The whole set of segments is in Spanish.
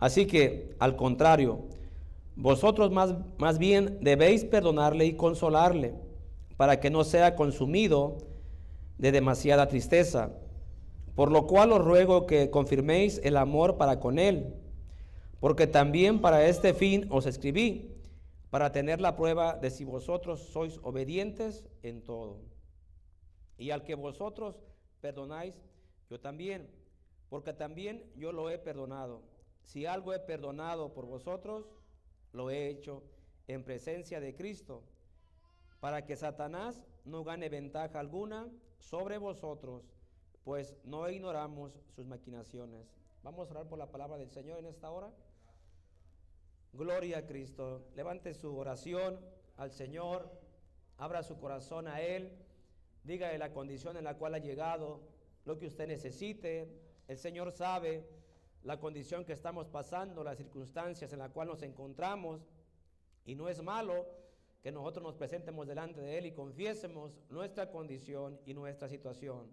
Así que, al contrario, vosotros más, más bien debéis perdonarle y consolarle, para que no sea consumido de demasiada tristeza. Por lo cual os ruego que confirméis el amor para con él, porque también para este fin os escribí, para tener la prueba de si vosotros sois obedientes en todo. Y al que vosotros perdonáis, yo también, porque también yo lo he perdonado. Si algo he perdonado por vosotros, lo he hecho en presencia de Cristo, para que Satanás no gane ventaja alguna sobre vosotros, pues no ignoramos sus maquinaciones. Vamos a orar por la palabra del Señor en esta hora. Gloria a Cristo. Levante su oración al Señor, abra su corazón a Él, dígale la condición en la cual ha llegado, lo que usted necesite. El Señor sabe la condición que estamos pasando, las circunstancias en las cuales nos encontramos. Y no es malo que nosotros nos presentemos delante de Él y confiésemos nuestra condición y nuestra situación.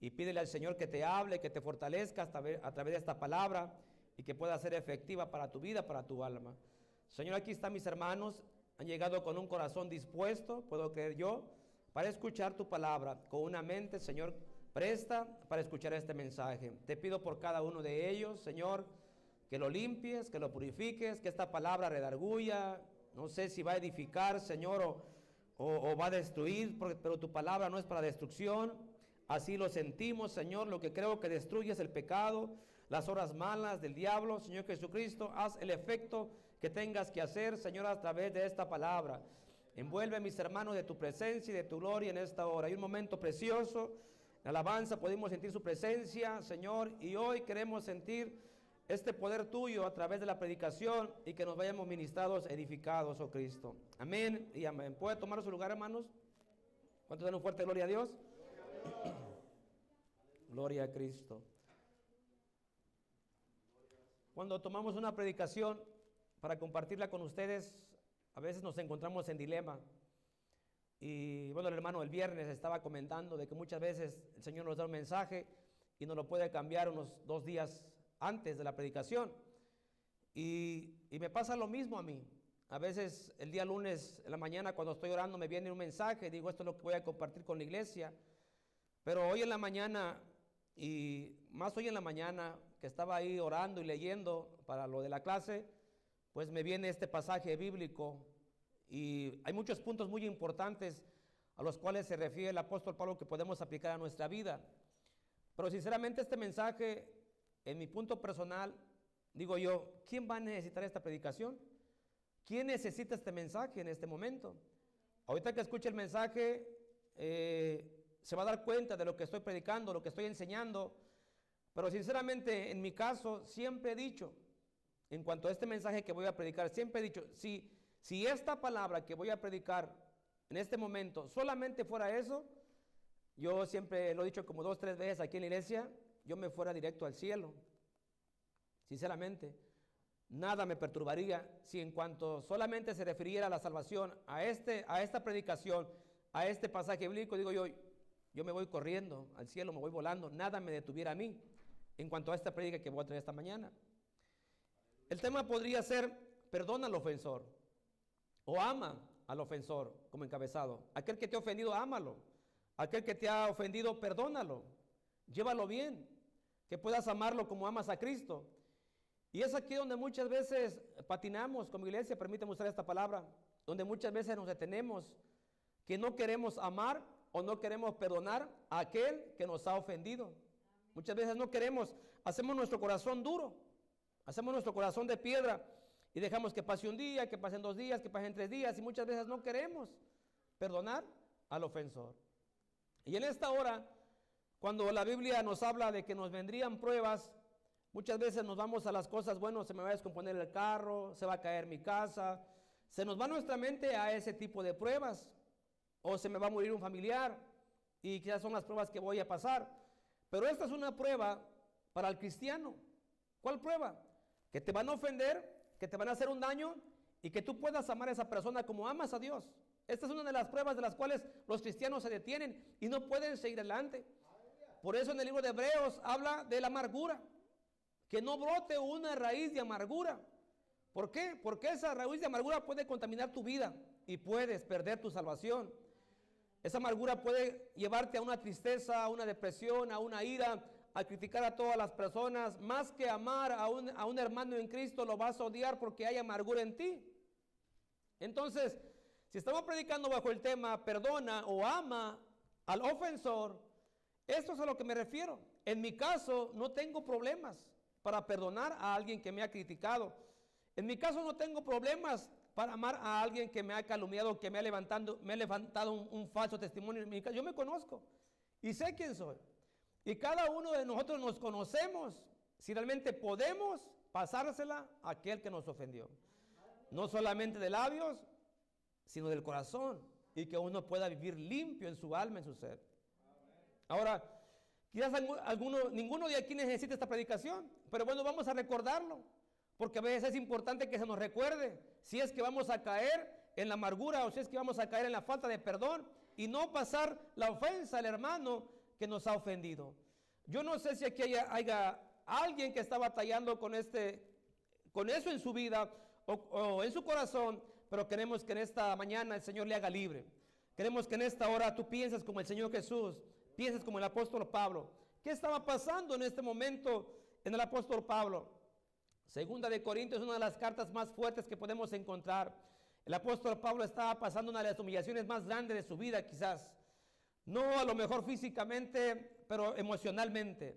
Y pídele al Señor que te hable, que te fortalezca a través de esta palabra y que pueda ser efectiva para tu vida, para tu alma. Señor, aquí están mis hermanos, han llegado con un corazón dispuesto, puedo creer yo, para escuchar tu palabra, con una mente, Señor, presta para escuchar este mensaje. Te pido por cada uno de ellos, Señor, que lo limpies, que lo purifiques, que esta palabra redarguya, no sé si va a edificar, Señor, o, va a destruir, pero tu palabra no es para destrucción. Así lo sentimos, Señor. Lo que creo que destruye es el pecado, las horas malas del diablo. Señor Jesucristo, haz el efecto que tengas que hacer, Señor, a través de esta palabra. Envuelve a mis hermanos de tu presencia y de tu gloria en esta hora. Hay un momento precioso alabanza podemos sentir su presencia, Señor, y hoy queremos sentir este poder tuyo a través de la predicación y que nos vayamos ministrados, edificados, oh Cristo. Amén y amén. ¿Puede tomar su lugar, hermanos? ¿Cuántos dan un fuerte gloria a Dios? gloria a Cristo. Cuando tomamos una predicación para compartirla con ustedes, a veces nos encontramos en dilema. Y bueno, el hermano el viernes estaba comentando de que muchas veces el Señor nos da un mensaje y nos lo puede cambiar unos dos días antes de la predicación. Y, me pasa lo mismo a mí. A veces el día lunes en la mañana cuando estoy orando me viene un mensaje, digo esto es lo que voy a compartir con la iglesia. Pero hoy en la mañana y más hoy en la mañana que estaba ahí orando y leyendo para lo de la clase, pues me viene este pasaje bíblico y hay muchos puntos muy importantes a los cuales se refiere el apóstol Pablo que podemos aplicar a nuestra vida. Pero sinceramente este mensaje, en mi punto personal, digo yo, ¿quién va a necesitar esta predicación? ¿Quién necesita este mensaje en este momento? Ahorita que escuche el mensaje, eh, se va a dar cuenta de lo que estoy predicando, lo que estoy enseñando. Pero sinceramente, en mi caso, siempre he dicho, en cuanto a este mensaje que voy a predicar, siempre he dicho, si si esta palabra que voy a predicar en este momento solamente fuera eso, yo siempre lo he dicho como dos, tres veces aquí en la iglesia, yo me fuera directo al cielo. Sinceramente, nada me perturbaría si en cuanto solamente se refiriera a la salvación, a, este, a esta predicación, a este pasaje bíblico, digo yo, yo me voy corriendo al cielo, me voy volando, nada me detuviera a mí en cuanto a esta predica que voy a tener esta mañana. El tema podría ser, perdona al ofensor. O ama al ofensor como encabezado. Aquel que te ha ofendido, ámalo. Aquel que te ha ofendido, perdónalo. Llévalo bien. Que puedas amarlo como amas a Cristo. Y es aquí donde muchas veces patinamos como iglesia, permíteme usar esta palabra, donde muchas veces nos detenemos, que no queremos amar o no queremos perdonar a aquel que nos ha ofendido. Muchas veces no queremos, hacemos nuestro corazón duro, hacemos nuestro corazón de piedra y dejamos que pase un día, que pasen dos días, que pasen tres días y muchas veces no queremos perdonar al ofensor. Y en esta hora, cuando la Biblia nos habla de que nos vendrían pruebas, muchas veces nos vamos a las cosas, bueno, se me va a descomponer el carro, se va a caer mi casa, se nos va nuestra mente a ese tipo de pruebas, o se me va a morir un familiar, y quizás son las pruebas que voy a pasar. Pero esta es una prueba para el cristiano. ¿Cuál prueba? Que te van a ofender, que te van a hacer un daño y que tú puedas amar a esa persona como amas a Dios. Esta es una de las pruebas de las cuales los cristianos se detienen y no pueden seguir adelante. Por eso en el libro de Hebreos habla de la amargura. que no brote una raíz de amargura. ¿Por qué? Porque esa raíz de amargura puede contaminar tu vida y puedes perder tu salvación. Esa amargura puede llevarte a una tristeza, a una depresión, a una ira, a criticar a todas las personas. Más que amar a un, a un hermano en Cristo, lo vas a odiar porque hay amargura en ti. Entonces, si estamos predicando bajo el tema perdona o ama al ofensor, esto es a lo que me refiero. En mi caso, no tengo problemas para perdonar a alguien que me ha criticado. En mi caso, no tengo problemas para amar a alguien que me ha calumniado, que me ha, levantado, me ha levantado un, falso testimonio. Yo me conozco y sé quién soy. Y cada uno de nosotros nos conocemos si realmente podemos pasársela a aquel que nos ofendió. No solamente de labios, sino del corazón. Y que uno pueda vivir limpio en su alma, en su ser. Ahora, quizás alguno, ninguno de aquí necesita esta predicación, pero bueno, vamos a recordarlo, porque a veces es importante que se nos recuerde si es que vamos a caer en la amargura o si es que vamos a caer en la falta de perdón y no pasar la ofensa al hermano que nos ha ofendido. Yo no sé si aquí haya, alguien que está batallando con, este, con eso en su vida o, o en su corazón, pero queremos que en esta mañana el Señor le haga libre. Queremos que en esta hora tú pienses como el Señor Jesús pienses como el apóstol Pablo. ¿Qué estaba pasando en este momento en el apóstol Pablo? Segunda de Corintios es una de las cartas más fuertes que podemos encontrar. El apóstol Pablo estaba pasando una de las humillaciones más grandes de su vida, quizás. No a lo mejor físicamente, pero emocionalmente.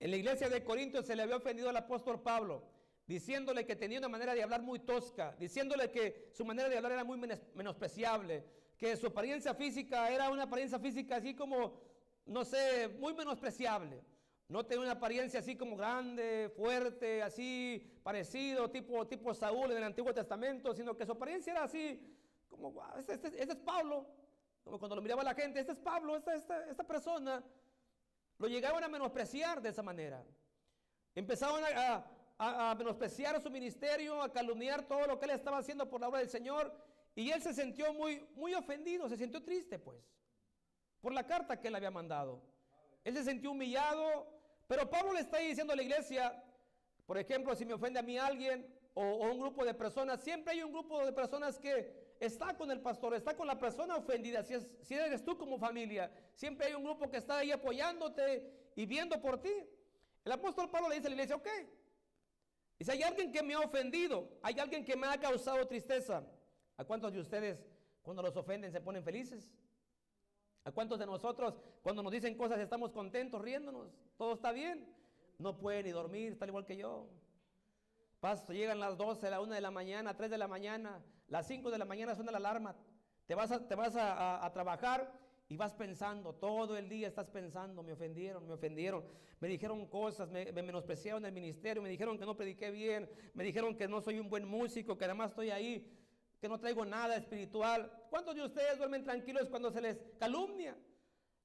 En la iglesia de Corintios se le había ofendido al apóstol Pablo, diciéndole que tenía una manera de hablar muy tosca, diciéndole que su manera de hablar era muy menospreciable, que su apariencia física era una apariencia física así como, no sé, muy menospreciable. No tenía una apariencia así como grande, fuerte, así parecido, tipo, tipo Saúl en el Antiguo Testamento, sino que su apariencia era así, como, este, este, este, es Pablo. Como cuando lo miraba la gente, este es Pablo, esta, esta, esta persona. Lo llegaban a menospreciar de esa manera. Empezaban a, a, menospreciar su ministerio, a calumniar todo lo que él estaba haciendo por la obra del Señor. Y él se sintió muy, muy ofendido, se sintió triste pues, por la carta que él había mandado. Él se sintió humillado, pero Pablo le está diciendo a la iglesia, por ejemplo, si me ofende a mí alguien o, un grupo de personas, siempre hay un grupo de personas que está con el pastor, está con la persona ofendida, si, eres tú como familia, siempre hay un grupo que está ahí apoyándote y viendo por ti. El apóstol Pablo le dice a la iglesia, ok, dice, hay alguien que me ha ofendido, hay alguien que me ha causado tristeza. ¿A cuántos de ustedes cuando los ofenden se ponen felices? ¿A cuántos de nosotros cuando nos dicen cosas estamos contentos, riéndonos? Todo está bien. No pueden ni dormir, tal igual que yo. Pasto, llegan las 12, la 1 de la mañana, 3 de la mañana, las 5 de la mañana suena la alarma. Te vas, a, te vas a, trabajar y vas pensando, todo el día estás pensando, me ofendieron, me ofendieron, me dijeron cosas, me, me menospreciaron el ministerio, me dijeron que no prediqué bien, me dijeron que no soy un buen músico, que además estoy ahí que no traigo nada espiritual. ¿Cuántos de ustedes duermen tranquilos cuando se les calumnia?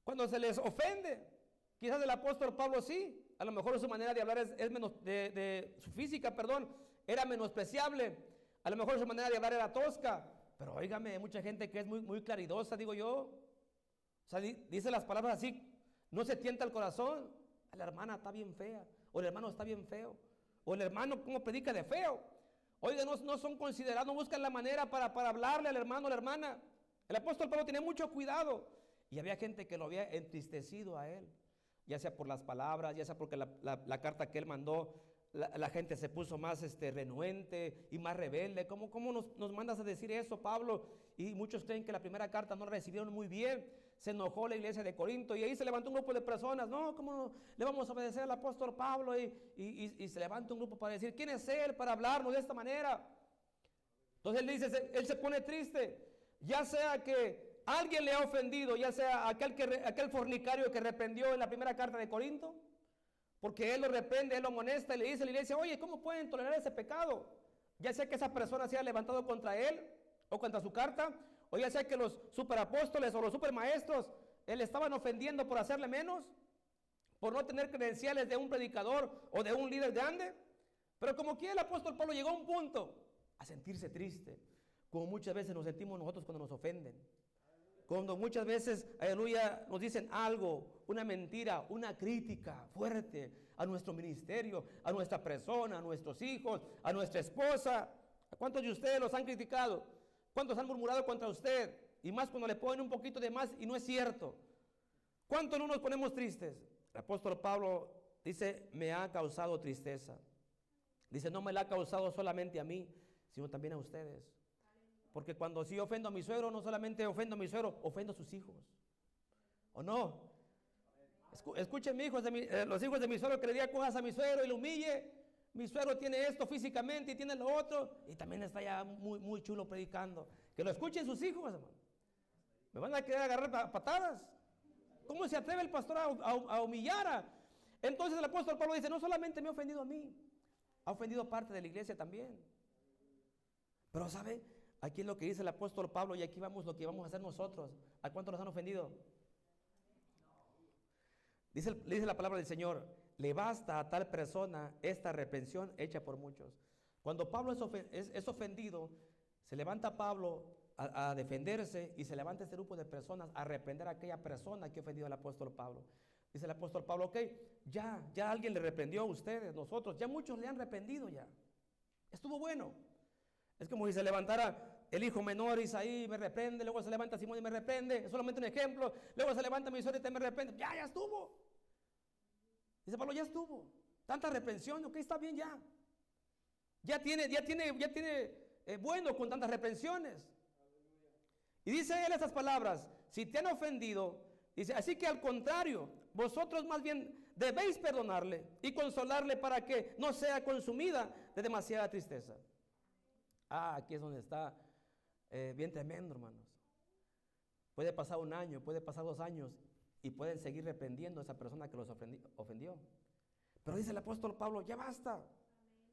Cuando se les ofende. Quizás el apóstol Pablo sí. A lo mejor su manera de hablar es, menos de, su física, perdón, era menospreciable. A lo mejor su manera de hablar era tosca. Pero óigame, hay mucha gente que es muy, muy claridosa, digo yo. O sea, dice las palabras así, no se tienta el corazón. La hermana está bien fea, o el hermano está bien feo, o el hermano como predica de feo. Oiga, no, son considerados, no buscan la manera para, para hablarle al hermano o la hermana. El apóstol Pablo tenía mucho cuidado. Y había gente que lo había entristecido a él. Ya sea por las palabras, ya sea porque la, carta que él mandó, la, gente se puso más este, renuente y más rebelde. ¿Cómo, cómo nos, mandas a decir eso, Pablo? Y muchos creen que la primera carta no recibieron muy bien se enojó la iglesia de Corinto y ahí se levantó un grupo de personas, no, ¿cómo le vamos a obedecer al apóstol Pablo? Y, se levanta un grupo para decir, ¿quién es él para hablarnos de esta manera? Entonces él dice, él se pone triste, ya sea que alguien le ha ofendido, ya sea aquel, que, aquel fornicario que reprendió en la primera carta de Corinto, porque él lo reprende, él lo amonesta y le dice a la iglesia, oye, ¿cómo pueden tolerar ese pecado? Ya sea que esa persona se haya levantado contra él o contra su carta, o ya sea que los superapóstoles o los supermaestros le estaban ofendiendo por hacerle menos, por no tener credenciales de un predicador o de un líder grande. Pero como que el apóstol Pablo llegó a un punto a sentirse triste, como muchas veces nos sentimos nosotros cuando nos ofenden. Cuando muchas veces, aleluya, nos dicen algo, una mentira, una crítica fuerte a nuestro ministerio, a nuestra persona, a nuestros hijos, a nuestra esposa. ¿Cuántos de ustedes los han criticado? ¿Cuántos han murmurado contra usted? Y más cuando le ponen un poquito de más y no es cierto. ¿Cuántos no nos ponemos tristes? El apóstol Pablo dice, me ha causado tristeza. Dice, no me la ha causado solamente a mí, sino también a ustedes. Porque cuando sí ofendo a mi suegro, no solamente ofendo a mi suegro, ofendo a sus hijos. ¿O no? Escuchen, hijos de eh, los hijos de mi suegro que le digan cosas a mi suegro y lo humille. Mi suegro tiene esto físicamente y tiene lo otro. Y también está ya muy, muy chulo predicando. Que lo escuchen sus hijos, hermano. Me van a querer agarrar patadas. ¿Cómo se atreve el pastor a, humillar a? Entonces el apóstol Pablo dice, no solamente me ha ofendido a mí, ha ofendido parte de la iglesia también. Pero ¿sabe? Aquí es lo que dice el apóstol Pablo y aquí vamos lo que vamos a hacer nosotros. ¿A cuántos nos han ofendido? Dice, dice la palabra del Señor, le basta a tal persona esta reprensión hecha por muchos. Cuando Pablo es, ofendido, se levanta Pablo a, defenderse y se levanta este grupo de personas a reprender a aquella persona que ha ofendido al apóstol Pablo. Dice el apóstol Pablo, ok, ya, ya alguien le reprendió a ustedes, nosotros, ya muchos le han reprendido ya. Estuvo bueno. Es como si se levantara el hijo menor Isaí me reprende, luego se levanta Simón y me reprende, es solamente un ejemplo, luego se levanta mi y me reprende, ya, ya estuvo. Dice Pablo, ya estuvo. Tanta reprensión, ok, está bien ya. Ya tiene, ya tiene, ya tiene eh, bueno con tantas reprensiones. Y dice él estas palabras, si te han ofendido, dice, así que al contrario, vosotros más bien debéis perdonarle y consolarle para que no sea consumida de demasiada tristeza. Ah, aquí es donde está eh, bien tremendo, hermanos. Puede pasar un año, puede pasar dos años y pueden seguir reprendiendo a esa persona que los ofendió. Pero dice el apóstol Pablo, ya basta,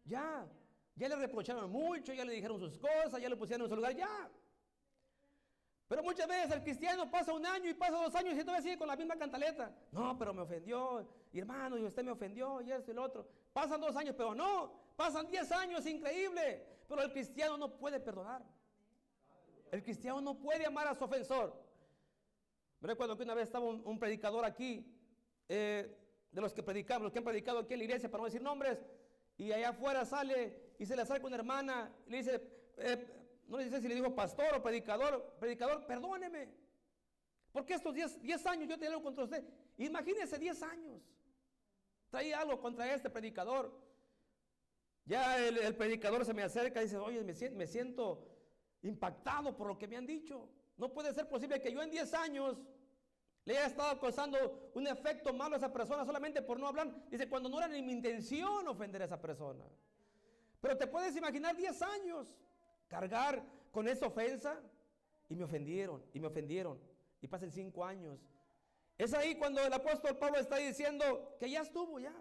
ya, ya le reprocharon mucho, ya le dijeron sus cosas, ya le pusieron en su lugar, ya. Pero muchas veces el cristiano pasa un año y pasa dos años y todavía sigue con la misma cantaleta. No, pero me ofendió, hermano, y usted me ofendió, y esto y lo otro. Pasan dos años, pero no, pasan diez años, increíble. Pero el cristiano no puede perdonar. El cristiano no puede amar a su ofensor. Me recuerdo que una vez estaba un, predicador aquí, eh, de los que predicamos, los que han predicado aquí en la iglesia, para no decir nombres, y allá afuera sale y se le acerca una hermana le dice, eh, no le dice si le dijo pastor o predicador, predicador, perdóneme, porque estos 10 años yo tenía algo contra usted. Imagínese 10 años, traía algo contra este predicador. Ya el, predicador se me acerca y dice, oye, me siento impactado por lo que me han dicho. No puede ser posible que yo en 10 años le haya estado causando un efecto malo a esa persona solamente por no hablar. Dice, cuando no era ni mi intención ofender a esa persona. Pero te puedes imaginar 10 años cargar con esa ofensa y me ofendieron, y me ofendieron. Y pasen 5 años. Es ahí cuando el apóstol Pablo está diciendo que ya estuvo, ya.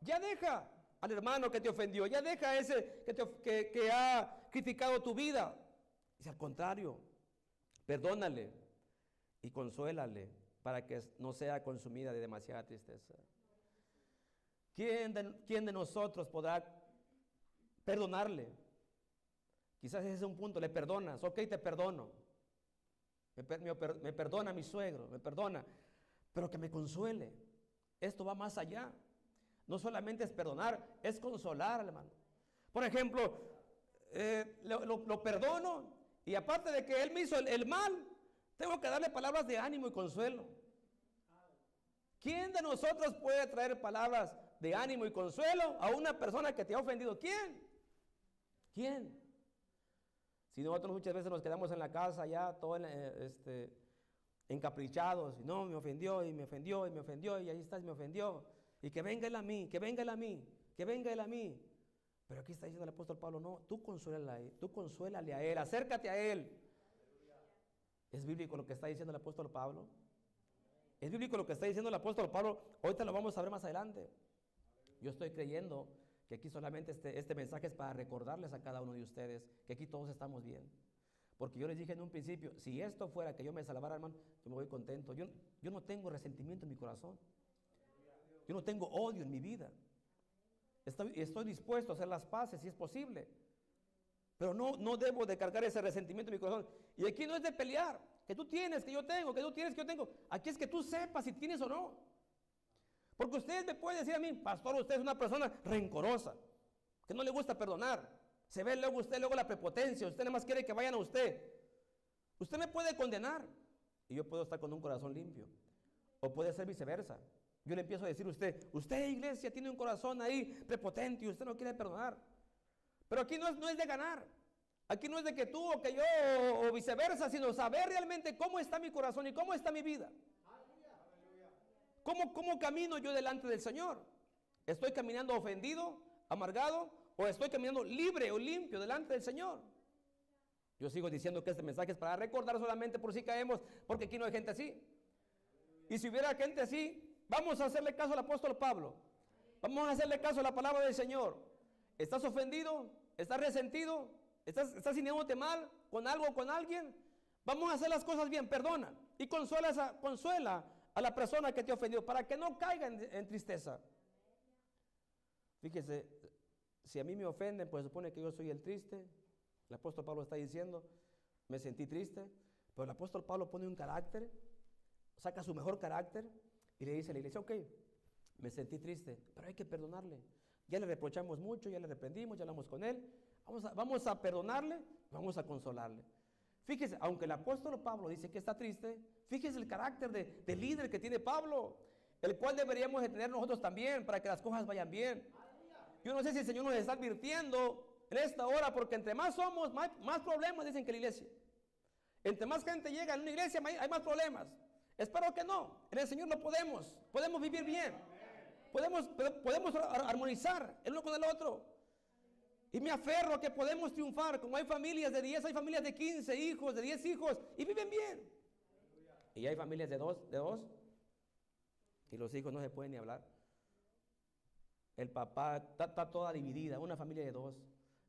Ya deja al hermano que te ofendió, ya deja a ese que, que ha criticado tu vida. Dice, al contrario, Perdónale y consuélale para que no sea consumida de demasiada tristeza. ¿Quién de, nosotros podrá perdonarle? Quizás ese es un punto, le perdonas, ok, te perdono. Me, me, perdona mi suegro, me perdona, pero que me consuele. Esto va más allá. No solamente es perdonar, es consolar, hermano. Por ejemplo, eh, lo perdono, y aparte de que Él me hizo el, mal, tengo que darle palabras de ánimo y consuelo. ¿Quién de nosotros puede traer palabras de ánimo y consuelo a una persona que te ha ofendido? ¿Quién? ¿Quién? Si nosotros muchas veces nos quedamos en la casa ya todos eh, este, encaprichados, no, me ofendió y me ofendió y me ofendió y ahí está, me ofendió. Y que venga él a mí, que venga él a mí, que venga él a mí. Pero aquí está diciendo el apóstol Pablo, no, tú consuélale a él, tú consuélale a él, acércate a él. ¿Es bíblico lo que está diciendo el apóstol Pablo? ¿Es bíblico lo que está diciendo el apóstol Pablo? Ahorita lo vamos a ver más adelante. Yo estoy creyendo que aquí solamente este, este mensaje es para recordarles a cada uno de ustedes que aquí todos estamos bien. Porque yo les dije en un principio, si esto fuera que yo me salvara, hermano, yo me voy contento. Yo, yo no tengo resentimiento en mi corazón. Yo no tengo odio en mi vida. Estoy, dispuesto a hacer las paces si es posible. Pero no, no debo de cargar ese resentimiento en mi corazón. Y aquí no es de pelear, que tú tienes, que yo tengo, que tú tienes, que yo tengo. Aquí es que tú sepas si tienes o no. Porque ustedes me pueden decir a mí, pastor, usted es una persona rencorosa, que no le gusta perdonar. Se ve luego usted, luego la prepotencia, usted nada más quiere que vayan a usted. Usted me puede condenar y yo puedo estar con un corazón limpio. O puede ser viceversa. Yo le empiezo a decir a usted, usted iglesia tiene un corazón ahí prepotente y usted no quiere perdonar. Pero aquí no es, no es de ganar. Aquí no es de que tú o que yo o, viceversa, sino saber realmente cómo está mi corazón y cómo está mi vida. ¿Cómo, ¿Cómo camino yo delante del Señor? ¿Estoy caminando ofendido, amargado o estoy caminando libre o limpio delante del Señor? Yo sigo diciendo que este mensaje es para recordar solamente por si caemos, porque aquí no hay gente así. Y si hubiera gente así, vamos a hacerle caso al apóstol Pablo. Vamos a hacerle caso a la palabra del Señor. ¿Estás ofendido? ¿Estás resentido? ¿Estás, estás sintiéndote mal con algo o con alguien? Vamos a hacer las cosas bien, perdona. Y consuela, esa, consuela a la persona que te ofendió para que no caiga en, en tristeza. Fíjese, si a mí me ofenden, pues supone que yo soy el triste, el apóstol Pablo está diciendo, me sentí triste, pero el apóstol Pablo pone un carácter, saca su mejor carácter y le dice a la iglesia, ok, me sentí triste, pero hay que perdonarle. Ya le reprochamos mucho, ya le reprendimos, ya hablamos con él. Vamos a, vamos a perdonarle, vamos a consolarle. Fíjese, aunque el apóstol Pablo dice que está triste, fíjese el carácter de, de líder que tiene Pablo, el cual deberíamos de tener nosotros también para que las cosas vayan bien. Yo no sé si el Señor nos está advirtiendo en esta hora, porque entre más somos, más, problemas dicen que la iglesia. Entre más gente llega en una iglesia, hay más problemas. Espero que no. En el Señor no podemos. Podemos vivir bien. Podemos, podemos armonizar el uno con el otro. Y me aferro a que podemos triunfar. Como hay familias de 10, hay familias de 15 hijos, de 10 hijos, y viven bien. Y hay familias de dos, de dos, y los hijos no se pueden ni hablar. El papá está toda dividida, una familia de dos.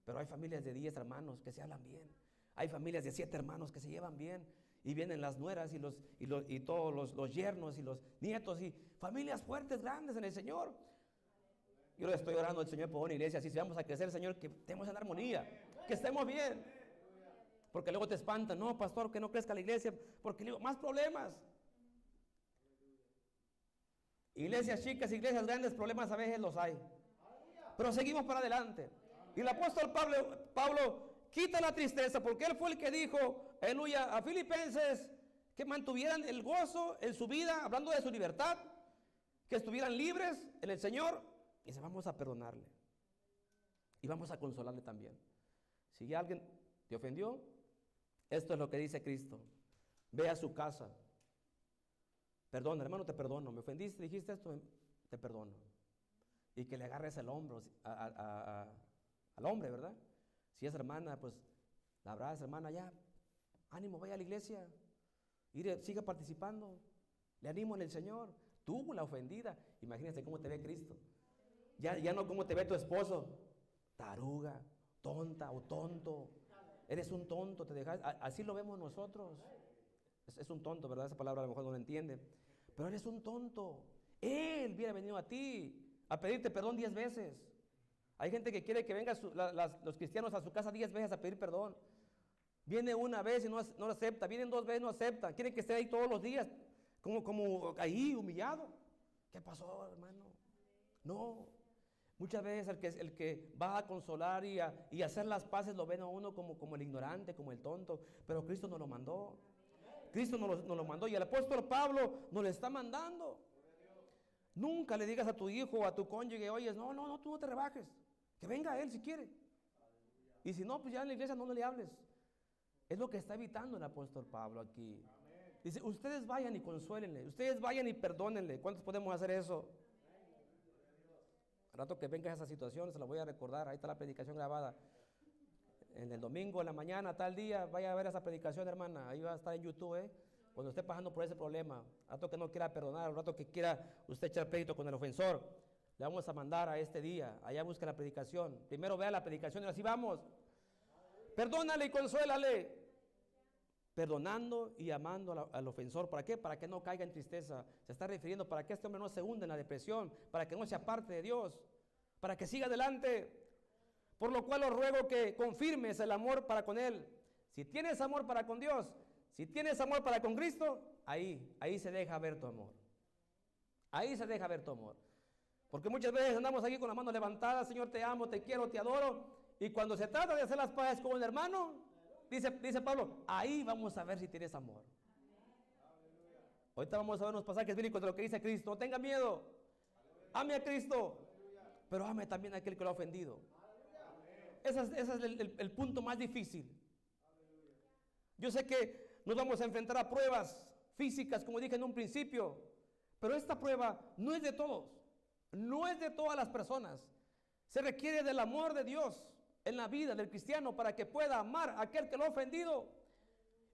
Pero hay familias de 10 hermanos que se hablan bien. Hay familias de 7 hermanos que se llevan bien. Y vienen las nueras y, los, y, los, y todos los, los, yernos y los nietos y familias fuertes, grandes en el Señor. Yo le estoy orando al Señor por una iglesia, si vamos a crecer, Señor, que estemos en armonía, que estemos bien. Porque luego te espantan, no, pastor, que no crezca la iglesia, porque digo, más problemas. Iglesias chicas, iglesias grandes, problemas a veces los hay. Pero seguimos para adelante. Y el apóstol Pablo, Pablo quita la tristeza porque él fue el que dijo, aleluya, a filipenses que mantuvieran el gozo en su vida, hablando de su libertad, que estuvieran libres en el Señor y se vamos a perdonarle. Y vamos a consolarle también. Si alguien te ofendió, esto es lo que dice Cristo. Ve a su casa. Perdona, hermano, te perdono. Me ofendiste, dijiste esto, te perdono. Y que le agarres el hombro al hombre, ¿verdad? Si es hermana, pues la abraza, hermana, ya, ánimo, vaya a la iglesia, siga participando, le animo en el Señor. Tú, la ofendida, imagínate cómo te ve Cristo. Ya, ya no cómo te ve tu esposo, taruga, tonta o tonto. Eres un tonto, te dejas. Así lo vemos nosotros. Es, es, un tonto, ¿verdad? Esa palabra a lo mejor no lo entiende. Pero eres un tonto. Él viene venido a ti a pedirte perdón diez veces. Hay gente que quiere que vengan los cristianos a su casa diez veces a pedir perdón. Viene una vez y no, lo acepta, vienen dos veces y no acepta. Quieren que esté ahí todos los días, como, como ahí, humillado. ¿Qué pasó, hermano? No. Muchas veces el que, el que va a consolar y, a, y hacer las paces lo ven a uno como, como el ignorante, como el tonto. Pero Cristo nos lo mandó. Cristo nos lo, nos lo mandó y el apóstol Pablo nos lo está mandando. Nunca le digas a tu hijo o a tu cónyuge, oye, no, no, no, tú no te rebajes. Que venga él si quiere. Y si no, pues ya en la iglesia no le hables. Es lo que está evitando el apóstol Pablo aquí. Dice, ustedes vayan y consuélenle, ustedes vayan y perdónenle. ¿Cuántos podemos hacer eso? Al rato que venga esa situación, se la voy a recordar. Ahí está la predicación grabada. En el domingo, en la mañana, tal día, vaya a ver esa predicación, hermana. Ahí va a estar en YouTube, ¿eh? Cuando esté pasando por ese problema. Al rato que no quiera perdonar, al rato que quiera usted echar crédito con el ofensor. Le vamos a mandar a este día, allá busca la predicación. Primero vea la predicación y así vamos. Perdónale y consuélale. Perdonando y amando al, ofensor. ¿Para qué? Para que no caiga en tristeza. Se está refiriendo para que este hombre no se hunda en la depresión, para que no sea parte de Dios, para que siga adelante. Por lo cual os ruego que confirmes el amor para con Él. Si tienes amor para con Dios, si tienes amor para con Cristo, ahí, ahí se deja ver tu amor. Ahí se deja ver tu amor. Porque muchas veces andamos aquí con las manos levantadas, Señor, te amo, te quiero, te adoro. Y cuando se trata de hacer las paces con el hermano, dice, dice Pablo, ahí vamos a ver si tienes amor. Ahorita vamos a ver unos pasajes bíblicos de lo que dice Cristo. No tenga miedo. Ame a Cristo. Pero ame también a aquel que lo ha ofendido. Ese es, el, punto más difícil. Yo sé que nos vamos a enfrentar a pruebas físicas, como dije en un principio. Pero esta prueba no es de todos. No es de todas las personas. Se requiere del amor de Dios en la vida del cristiano para que pueda amar a aquel que lo ha ofendido.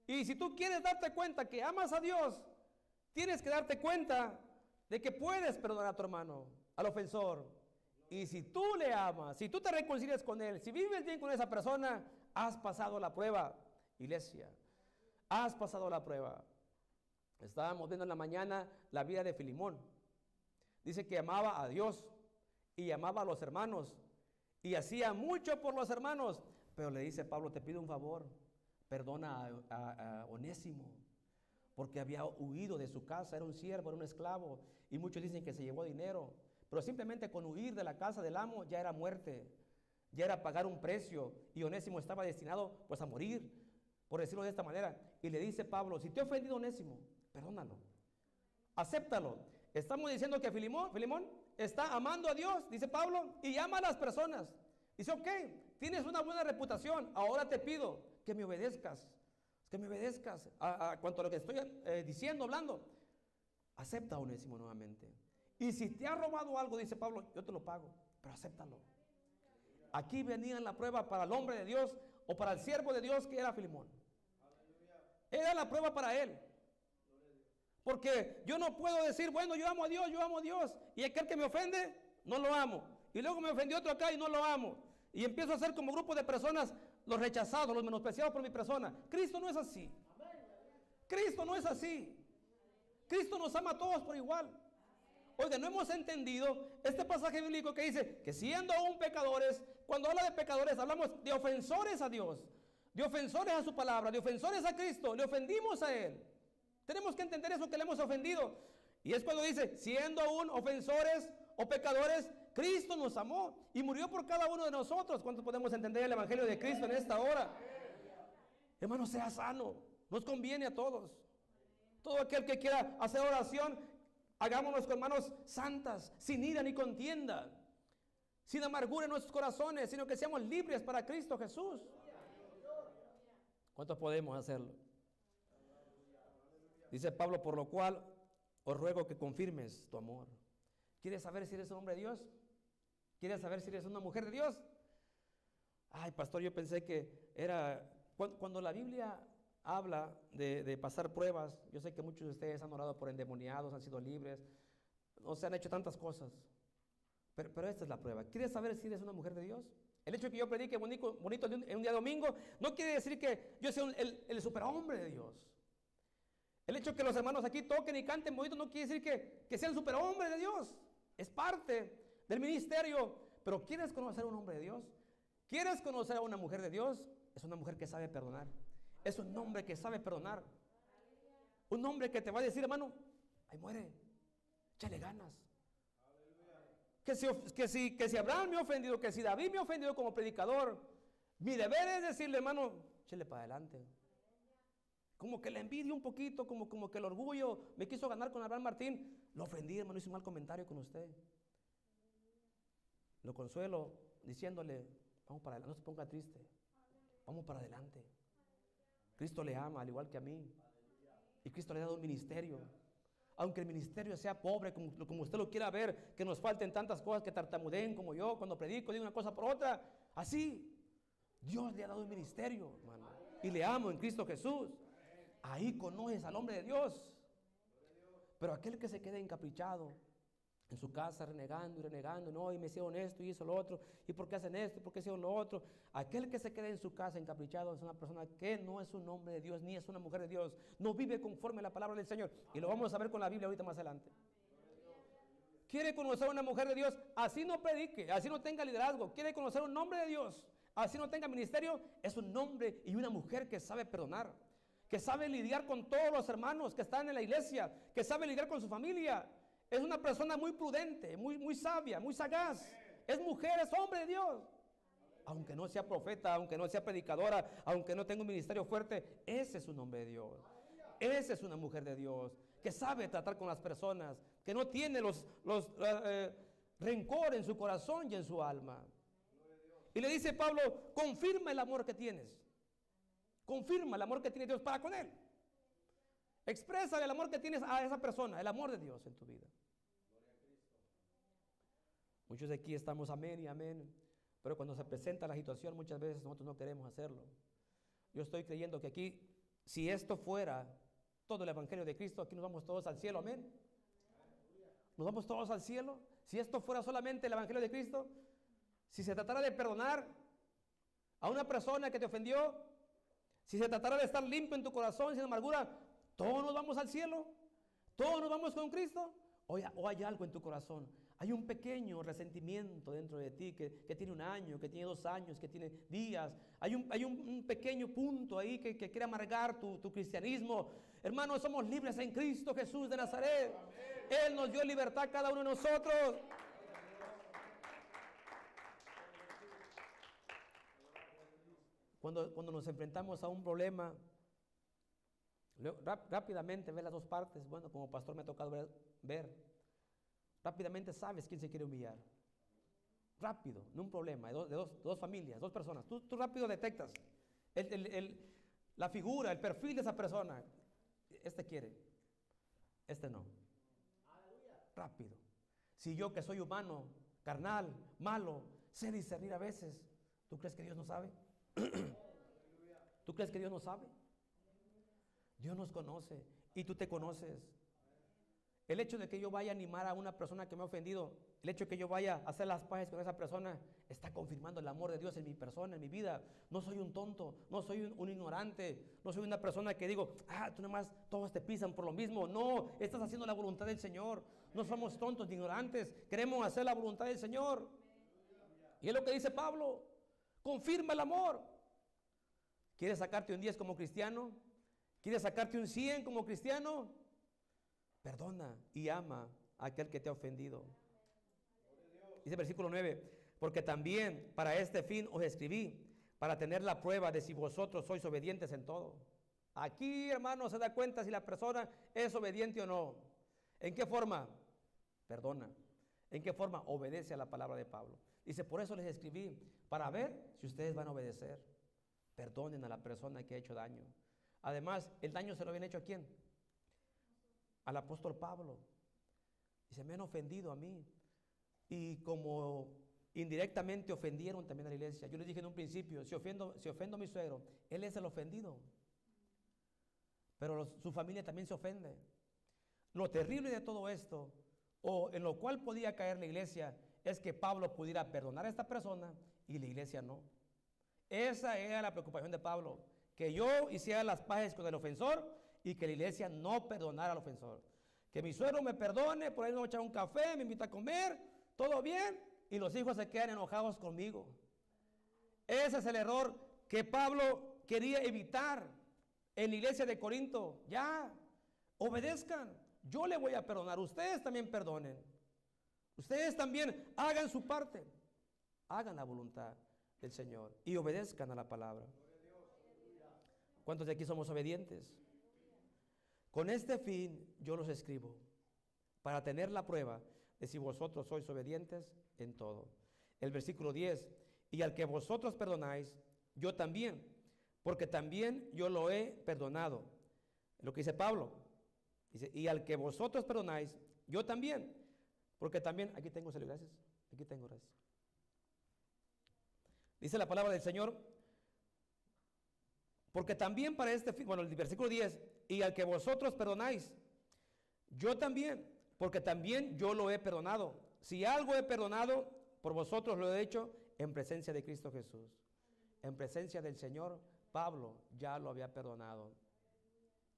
Y si tú quieres darte cuenta que amas a Dios, tienes que darte cuenta de que puedes perdonar a tu hermano, al ofensor. Y si tú le amas, si tú te reconcilias con él, si vives bien con esa persona, has pasado la prueba, iglesia. Has pasado la prueba. Estábamos viendo en la mañana la vida de Filimón. Dice que amaba a Dios y amaba a los hermanos y hacía mucho por los hermanos. Pero le dice Pablo, te pido un favor, perdona a, Onésimo, porque había huido de su casa, era un siervo, era un esclavo, y muchos dicen que se llevó dinero, pero simplemente con huir de la casa del amo ya era muerte, ya era pagar un precio, y Onésimo estaba destinado pues a morir, por decirlo de esta manera. Y le dice Pablo, si te he ofendido Onésimo, perdónalo, acéptalo, Estamos diciendo que Filimón, está amando a Dios, dice Pablo, y ama a las personas. Dice, ok, tienes una buena reputación, ahora te pido que me obedezcas, que me obedezcas a, cuanto a lo que estoy eh, diciendo, hablando. Acepta a Onésimo nuevamente. Y si te ha robado algo, dice Pablo, yo te lo pago, pero acéptalo. Aquí venía la prueba para el hombre de Dios o para el siervo de Dios que era Filimón. Era la prueba para él. Porque yo no puedo decir, bueno, yo amo a Dios, yo amo a Dios. Y aquel que me ofende, no lo amo. Y luego me ofendió otro acá y no lo amo. Y empiezo a ser como grupo de personas los rechazados, los menospreciados por mi persona. Cristo no es así. Cristo no es así. Cristo nos ama a todos por igual. Oiga, no hemos entendido este pasaje bíblico que dice que siendo aún pecadores, cuando habla de pecadores, hablamos de ofensores a Dios, de ofensores a su palabra, de ofensores a Cristo, le ofendimos a Él. Tenemos que entender eso que le hemos ofendido. Y es cuando dice, siendo aún ofensores o pecadores, Cristo nos amó y murió por cada uno de nosotros. ¿Cuántos podemos entender el Evangelio de Cristo en esta hora? Hermano, sea sano. Nos conviene a todos. Todo aquel que quiera hacer oración, hagámonos con manos santas, sin ira ni contienda, sin amargura en nuestros corazones, sino que seamos libres para Cristo Jesús. ¿Cuántos podemos hacerlo? Dice Pablo, por lo cual os ruego que confirmes tu amor. ¿Quieres saber si eres un hombre de Dios? ¿Quieres saber si eres una mujer de Dios? Ay, pastor, yo pensé que era... Cuando, la Biblia habla de, pasar pruebas, yo sé que muchos de ustedes han orado por endemoniados, han sido libres, o se han hecho tantas cosas. Pero, esta es la prueba. ¿Quieres saber si eres una mujer de Dios? El hecho de que yo predique bonito, en un día domingo no quiere decir que yo sea el, el superhombre de Dios. El hecho de que los hermanos aquí toquen y canten bonito no quiere decir que, que sean superhombres de Dios. Es parte del ministerio. Pero ¿quieres conocer a un hombre de Dios? ¿Quieres conocer a una mujer de Dios? Es una mujer que sabe perdonar. Es un hombre que sabe perdonar. Un hombre que te va a decir, hermano, ahí muere. Échale ganas. Que si, que, si, que si Abraham me ha ofendido, que si David me ha ofendido como predicador, mi deber es decirle, hermano, échale para adelante. Como que la envidia un poquito, como, como que el orgullo me quiso ganar con Abraham Martín. Lo ofendí, hermano, hice un mal comentario con usted. Lo consuelo diciéndole, vamos para adelante, no se ponga triste. Vamos para adelante. Cristo le ama al igual que a mí. Y Cristo le ha dado un ministerio. Aunque el ministerio sea pobre, como usted lo quiera ver, que nos falten tantas cosas que tartamudeen como yo cuando predico, digo una cosa por otra. Así, Dios le ha dado un ministerio, hermano. Y le amo en Cristo Jesús. Ahí conoces al hombre de Dios. Pero aquel que se queda encaprichado en su casa renegando y renegando, no, y me hicieron esto y hizo lo otro, y por qué hacen esto, y por qué hicieron lo otro. Aquel que se queda en su casa encaprichado es una persona que no es un hombre de Dios, ni es una mujer de Dios, no vive conforme a la palabra del Señor. Y lo vamos a ver con la Biblia ahorita más adelante. quiere conocer a una mujer de Dios, así no predique, así no tenga liderazgo, quiere conocer un nombre de Dios, así no tenga ministerio, es un hombre y una mujer que sabe perdonar, que sabe lidiar con todos los hermanos que están en la iglesia, que sabe lidiar con su familia. Es una persona muy prudente, muy, muy sabia, muy sagaz. Es mujer, es hombre de Dios. Aunque no sea profeta, aunque no sea predicadora, aunque no tenga un ministerio fuerte, ese es un hombre de Dios. Esa es una mujer de Dios que sabe tratar con las personas, que no tiene los, los eh, rencor en su corazón y en su alma. Y le dice Pablo, confirma el amor que tienes. Confirma el amor que tiene Dios para con él. Expresa el amor que tienes a esa persona, el amor de Dios en tu vida. Muchos de aquí estamos amén y amén, pero cuando se presenta la situación muchas veces nosotros no queremos hacerlo. Yo estoy creyendo que aquí, si esto fuera todo el Evangelio de Cristo, aquí nos vamos todos al cielo, amén. Nos vamos todos al cielo. Si esto fuera solamente el Evangelio de Cristo, si se tratara de perdonar a una persona que te ofendió, si se tratara de estar limpio en tu corazón, sin amargura, todos nos vamos al cielo. Todos nos vamos con Cristo. O hay, algo en tu corazón. Hay un pequeño resentimiento dentro de ti que, tiene un año, que tiene dos años, que tiene días. Hay un, hay un, pequeño punto ahí que, quiere amargar tu, tu cristianismo. Hermanos, somos libres en Cristo Jesús de Nazaret. Él nos dio libertad a cada uno de nosotros. Cuando, cuando nos enfrentamos a un problema, rápidamente ve las dos partes. Bueno, como pastor me ha tocado ver, rápidamente sabes quién se quiere humillar. Rápido, no un problema, de dos, dos, familias, dos personas. Tú, tú rápido detectas la figura, el perfil de esa persona este quiere, este no. Rápido. Si yo que soy humano, carnal, malo, sé discernir a veces, ¿tú crees que Dios no sabe? ¿Tú crees que Dios no sabe? Dios nos conoce y tú te conoces. El hecho de que yo vaya a animar a una persona que me ha ofendido, el hecho de que yo vaya a hacer las paces con esa persona, está confirmando el amor de Dios en mi persona, en mi vida. No soy un tonto, no soy un, ignorante, no soy una persona que digo, ah, tú nomás todos te pisan por lo mismo. No, estás haciendo la voluntad del Señor. No somos tontos ni ignorantes, queremos hacer la voluntad del Señor. Y es lo que dice Pablo, confirma el amor. ¿Quieres sacarte un 10 como cristiano? ¿Quieres sacarte un 100 como cristiano? Perdona y ama a aquel que te ha ofendido. Dice el versículo 9, porque también para este fin os escribí, para tener la prueba de si vosotros sois obedientes en todo. Aquí, hermano, se da cuenta si la persona es obediente o no. ¿En qué forma? Perdona. ¿En qué forma? Obedece a la palabra de Pablo. Dice, por eso les escribí, para ver si ustedes van a obedecer. Perdonen a la persona que ha hecho daño. Además, el daño se lo habían hecho a quién? al apóstol Pablo. Se me han ofendido a mí. Y como indirectamente ofendieron también a la iglesia. Yo les dije en un principio, si ofendo, si ofendo a mi suegro, él es el ofendido. Pero su familia también se ofende. Lo terrible de todo esto, o en lo cual podía caer la iglesia, es que Pablo pudiera perdonar a esta persona y la iglesia no. Esa era la preocupación de Pablo, que yo hiciera las paces con el ofensor y que la iglesia no perdonara al ofensor. Que mi suegro me perdone, por ahí a echar un café, me invita a comer, todo bien, y los hijos se quedan enojados conmigo. Ese es el error que Pablo quería evitar en la iglesia de Corinto. Ya, obedezcan. Yo le voy a perdonar. Ustedes también perdonen. Ustedes también hagan su parte. Hagan la voluntad del Señor y obedezcan a la palabra. ¿Cuántos de aquí somos obedientes? Con este fin yo los escribo, para tener la prueba de si vosotros sois obedientes en todo. El versículo 10, y al que vosotros perdonáis, yo también, porque también yo lo he perdonado. Lo que dice Pablo, y al que vosotros perdonáis, yo también, porque también, aquí tengo, gracias, aquí tengo, gracias. Dice la palabra del Señor, porque también para este fin, bueno, el versículo 10, y al que vosotros perdonáis, yo también, porque también yo lo he perdonado. Si algo he perdonado, por vosotros lo he hecho en presencia de Cristo Jesús. En presencia del Señor, Pablo ya lo había perdonado.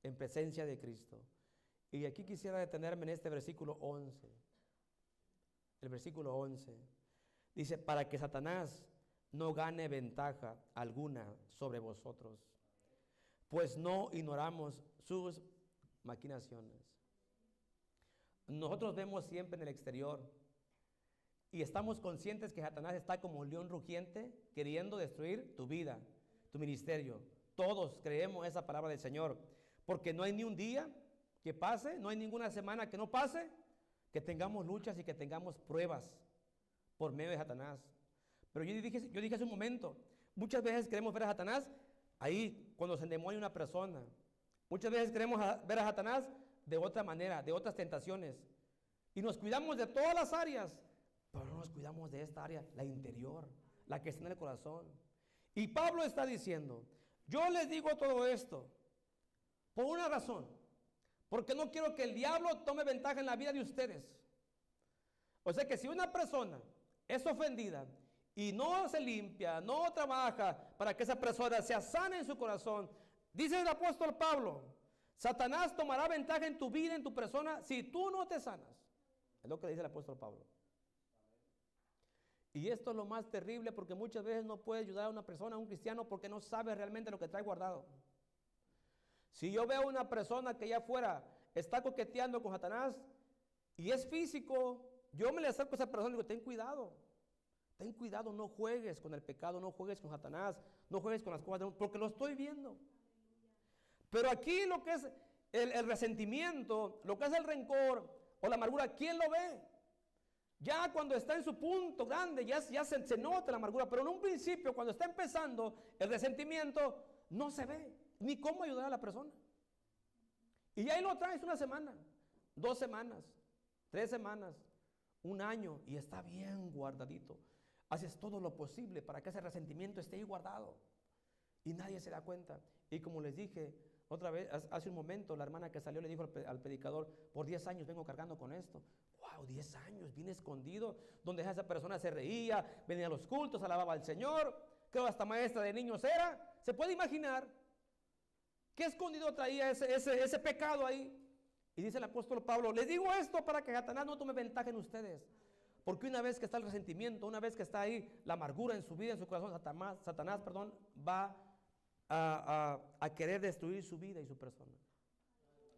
En presencia de Cristo. Y aquí quisiera detenerme en este versículo 11. El versículo 11. Dice, para que Satanás no gane ventaja alguna sobre vosotros, pues no ignoramos sus maquinaciones. Nosotros vemos siempre en el exterior y estamos conscientes que Satanás está como un león rugiente queriendo destruir tu vida, tu ministerio. Todos creemos esa palabra del Señor, porque no hay ni un día que pase, no hay ninguna semana que no pase, que tengamos luchas y que tengamos pruebas por medio de Satanás. Pero yo dije, yo dije hace un momento, muchas veces queremos ver a Satanás ahí cuando se endemonia una persona. Muchas veces queremos ver a Satanás de otra manera, de otras tentaciones. Y nos cuidamos de todas las áreas, pero no nos cuidamos de esta área, la interior, la que está en el corazón. Y Pablo está diciendo, yo les digo todo esto por una razón, porque no quiero que el diablo tome ventaja en la vida de ustedes. O sea que si una persona es ofendida y no se limpia, no trabaja para que esa persona sea sana en su corazón, dice el apóstol Pablo, Satanás tomará ventaja en tu vida, en tu persona, si tú no te sanas. Es lo que dice el apóstol Pablo. Y esto es lo más terrible porque muchas veces no puede ayudar a una persona, a un cristiano, porque no sabe realmente lo que trae guardado. Si yo veo una persona que ya afuera está coqueteando con Satanás y es físico, yo me le acerco a esa persona y digo, ten cuidado. Ten cuidado, no juegues con el pecado, no juegues con Satanás, no juegues con las cosas, porque lo estoy viendo. Pero aquí lo que es el, resentimiento, lo que es el rencor o la amargura, ¿quién lo ve? Ya cuando está en su punto grande, ya, ya se, se, nota la amargura, pero en un principio, cuando está empezando el resentimiento, no se ve ni cómo ayudar a la persona. Y ahí lo traes una semana, dos semanas, tres semanas, un año, y está bien guardadito. Haces todo lo posible para que ese resentimiento esté ahí guardado. Y nadie se da cuenta. Y como les dije, otra vez, hace un momento, la hermana que salió le dijo al, predicador, por 10 años vengo cargando con esto. Wow, 10 años, bien escondido, donde esa persona se reía, venía a los cultos, alababa al Señor, creo hasta maestra de niños era. ¿Se puede imaginar qué escondido traía ese, pecado ahí? Y dice el apóstol Pablo, les digo esto para que Satanás no tome ventaja en ustedes. Porque una vez que está el resentimiento, una vez que está ahí la amargura en su vida, en su corazón, Satanás, Satanás perdón, va a, querer destruir su vida y su persona.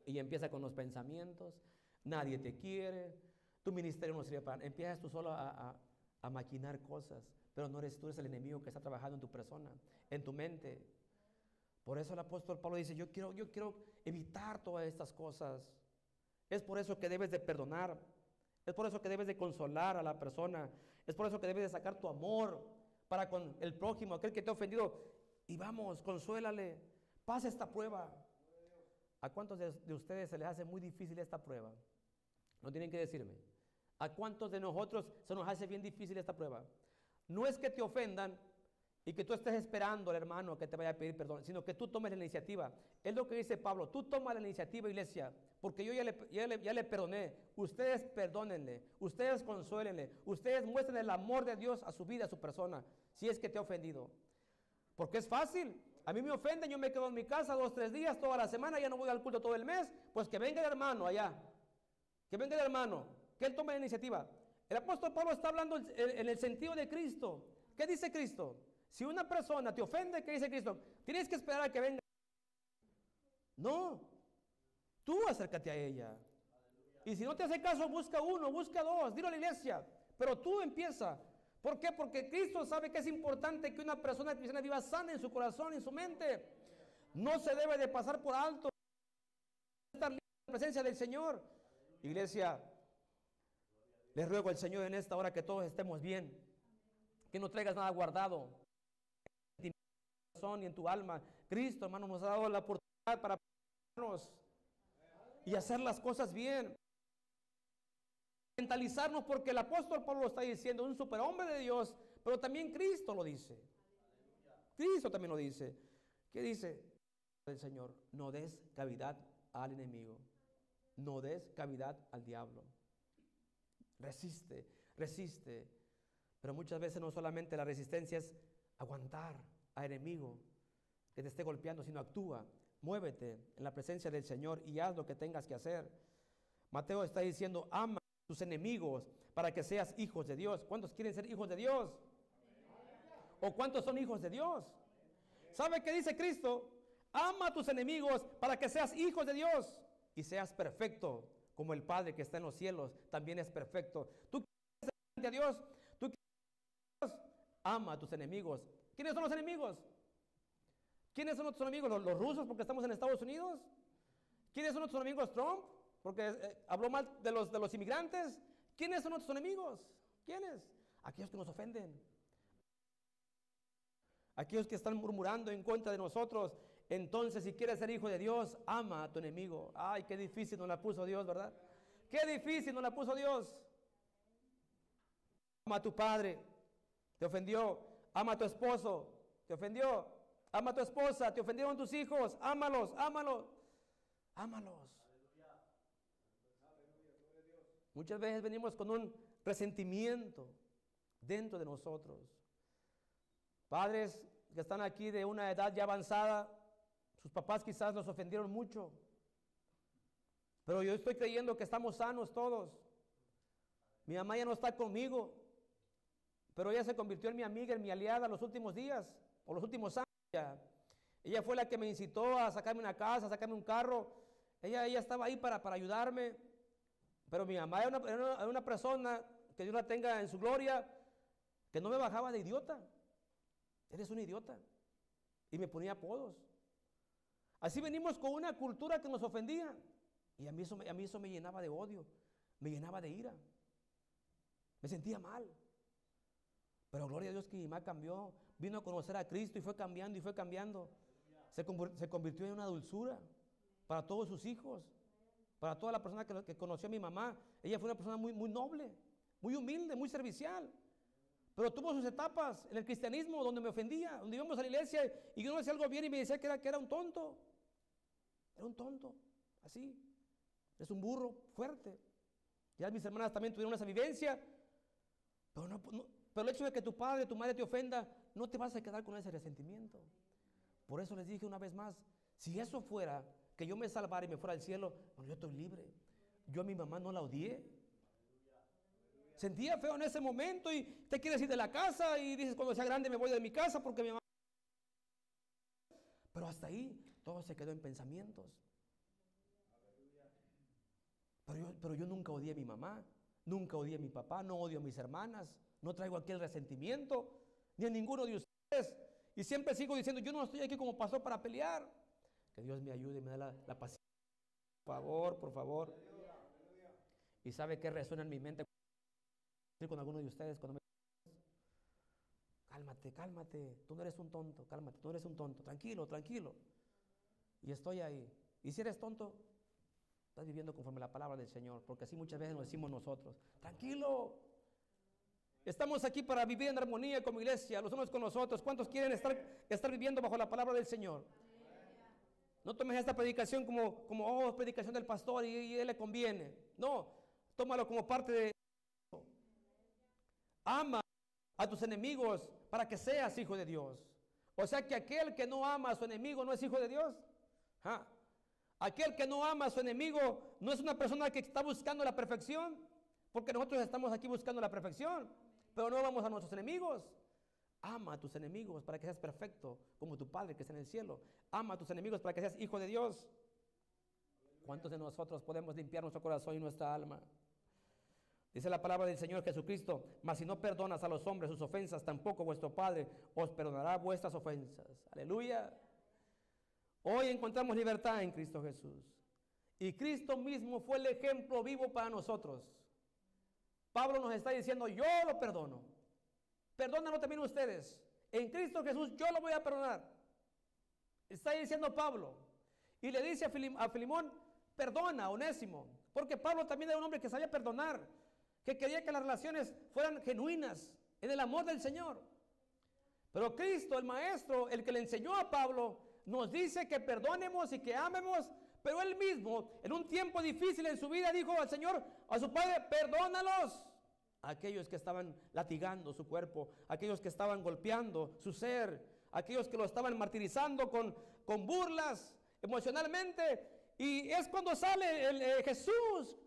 Y empieza con los pensamientos, nadie te quiere, tu ministerio no sirve para... Empiezas tú solo a, a maquinar cosas, pero no eres tú, eres el enemigo que está trabajando en tu persona, en tu mente. Por eso el apóstol Pablo dice, yo quiero, yo quiero evitar todas estas cosas. Es por eso que debes de perdonar. Es por eso que debes de consolar a la persona. Es por eso que debes de sacar tu amor para con el prójimo, aquel que te ha ofendido y vamos, consuélale, pasa esta prueba. ¿A cuántos de, ustedes se les hace muy difícil esta prueba? No tienen que decirme. ¿A cuántos de nosotros se nos hace bien difícil esta prueba? No es que te ofendan y que tú estés esperando al hermano que te vaya a pedir perdón, sino que tú tomes la iniciativa. Es lo que dice Pablo, tú tomas la iniciativa, iglesia, porque yo ya le, ya le, ya le perdoné. Ustedes perdónenle, ustedes consuélenle, ustedes muestren el amor de Dios a su vida, a su persona, si es que te ha ofendido. Porque es fácil. A mí me ofenden, yo me quedo en mi casa dos, tres días, toda la semana, ya no voy al culto todo el mes. Pues que venga el hermano allá. Que venga el hermano. Que él tome la iniciativa. El apóstol Pablo está hablando en el sentido de Cristo. ¿Qué dice Cristo? Si una persona te ofende, ¿qué dice Cristo? Tienes que esperar a que venga. No. Tú acércate a ella. Y si no te hace caso, busca uno, busca dos, dilo a la iglesia. Pero tú empieza. ¿Por qué? Porque Cristo sabe que es importante que una persona cristiana viva sana en su corazón en su mente. No se debe de pasar por alto estar en la presencia del Señor. Iglesia, les ruego al Señor en esta hora que todos estemos bien, que no traigas nada guardado corazón y en tu alma. Cristo, hermano, nos ha dado la oportunidad para y hacer las cosas bien mentalizarnos porque el apóstol Pablo lo está diciendo, un superhombre de Dios, pero también Cristo lo dice. Cristo también lo dice. ¿Qué dice el Señor? No des cavidad al enemigo. No des cavidad al diablo. Resiste, resiste. Pero muchas veces no solamente la resistencia es aguantar enemigo que te esté golpeando, sino actúa, muévete en la presencia del Señor y haz lo que tengas que hacer. Mateo está diciendo, ama tus enemigos, para que seas hijos de Dios. ¿Cuántos quieren ser hijos de Dios? ¿O cuántos son hijos de Dios? ¿Sabe qué dice Cristo? Ama a tus enemigos para que seas hijos de Dios y seas perfecto, como el Padre que está en los cielos también es perfecto. ¿Tú quieres ser a Dios? ¿Tú quieres Dios? Ama a tus enemigos. ¿Quiénes son los enemigos? ¿Quiénes son nuestros enemigos? ¿Los, rusos porque estamos en Estados Unidos? ¿Quiénes son nuestros enemigos? Trump, porque eh, habló mal de los, de los inmigrantes. ¿Quiénes son nuestros enemigos? ¿Quiénes? Aquellos que nos ofenden. Aquellos que están murmurando en contra de nosotros. Entonces, si quieres ser hijo de Dios, ama a tu enemigo. Ay, qué difícil nos la puso Dios, ¿verdad? Qué difícil nos la puso Dios. Ama a tu padre, te ofendió. Ama a tu esposo, te ofendió. Ama a tu esposa, te ofendieron tus hijos. Ámalos, ámalos, ámalos. Muchas veces venimos con un resentimiento dentro de nosotros. Padres que están aquí de una edad ya avanzada, sus papás quizás los ofendieron mucho. Pero yo estoy creyendo que estamos sanos todos. Mi mamá ya no está conmigo, pero ella se convirtió en mi amiga, en mi aliada los últimos días, o los últimos años. Ella fue la que me incitó a sacarme una casa, a sacarme un carro. Ella, ella estaba ahí para, para ayudarme. Pero mi mamá era una, persona, que Dios la tenga en su gloria, que no me bajaba de idiota. Eres un idiota. Y me ponía apodos. Así venimos con una cultura que nos ofendía. Y a mí, eso, a mí eso me llenaba de odio, me llenaba de ira. Me sentía mal. Pero gloria a Dios que mi mamá cambió, vino a conocer a Cristo y fue cambiando y fue cambiando. Se, convirtió en una dulzura para todos sus hijos para toda la persona que, conoció a mi mamá. Ella fue una persona muy, muy noble, muy humilde, muy servicial. Pero tuvo sus etapas en el cristianismo donde me ofendía, donde íbamos a la iglesia y yo no hacía algo bien y me decía que era, que era un tonto. Era un tonto, así. Es un burro fuerte. Ya mis hermanas también tuvieron esa vivencia. Pero, no, pero el hecho de que tu padre, tu madre te ofenda, no te vas a quedar con ese resentimiento. Por eso les dije una vez más, si eso fuera que yo me salvara y me fuera al cielo, yo estoy libre. Yo a mi mamá no la odié. Sentía feo en ese momento y te quieres ir de la casa y dices, cuando sea grande me voy de mi casa porque mi mamá... Pero hasta ahí todo se quedó en pensamientos. Pero yo, pero yo nunca odié a mi mamá, nunca odié a mi papá, no odio a mis hermanas, no traigo aquel resentimiento, ni a ninguno de ustedes. Y siempre sigo diciendo, yo no estoy aquí como pastor para pelear. Que Dios me ayude y me dé la, paciencia. Por favor, por favor. Y sabe que resuena en mi mente con alguno de ustedes cuando me cálmate, cálmate, tú no eres un tonto, cálmate, tú no eres un tonto, tranquilo, tranquilo. Y estoy ahí. Y si eres tonto, estás viviendo conforme a la palabra del Señor, porque así muchas veces nos decimos nosotros, tranquilo. Estamos aquí para vivir en armonía como iglesia, los unos con los otros. ¿Cuántos quieren estar, viviendo bajo la palabra del Señor? No tomes esta predicación como, como oh, predicación del pastor y, y él le conviene. No, tómalo como parte de... Ama a tus enemigos para que seas hijo de Dios. O sea que aquel que no ama a su enemigo no es hijo de Dios. Aquel que no ama a su enemigo no es una persona que está buscando la perfección, porque nosotros estamos aquí buscando la perfección, pero no vamos a nuestros enemigos. Ama a tus enemigos para que seas perfecto como tu Padre que está en el cielo. Ama a tus enemigos para que seas hijo de Dios. ¿Cuántos de nosotros podemos limpiar nuestro corazón y nuestra alma? Dice la palabra del Señor Jesucristo, mas si no perdonas a los hombres sus ofensas, tampoco vuestro Padre os perdonará vuestras ofensas. Aleluya. Hoy encontramos libertad en Cristo Jesús. Y Cristo mismo fue el ejemplo vivo para nosotros. Pablo nos está diciendo, yo lo perdono. Perdónalo también ustedes. En Cristo Jesús yo lo voy a perdonar. Está diciendo Pablo. Y le dice a, Filimón, perdona, Onésimo. Porque Pablo también era un hombre que sabía perdonar. Que quería que las relaciones fueran genuinas en el amor del Señor. Pero Cristo, el Maestro, el que le enseñó a Pablo, nos dice que perdonemos y que amemos. Pero él mismo, en un tiempo difícil en su vida, dijo al Señor, a su Padre, perdónalos aquellos que estaban latigando su cuerpo, aquellos que estaban golpeando su ser, aquellos que lo estaban martirizando con, con burlas emocionalmente. Y es cuando sale eh, Jesús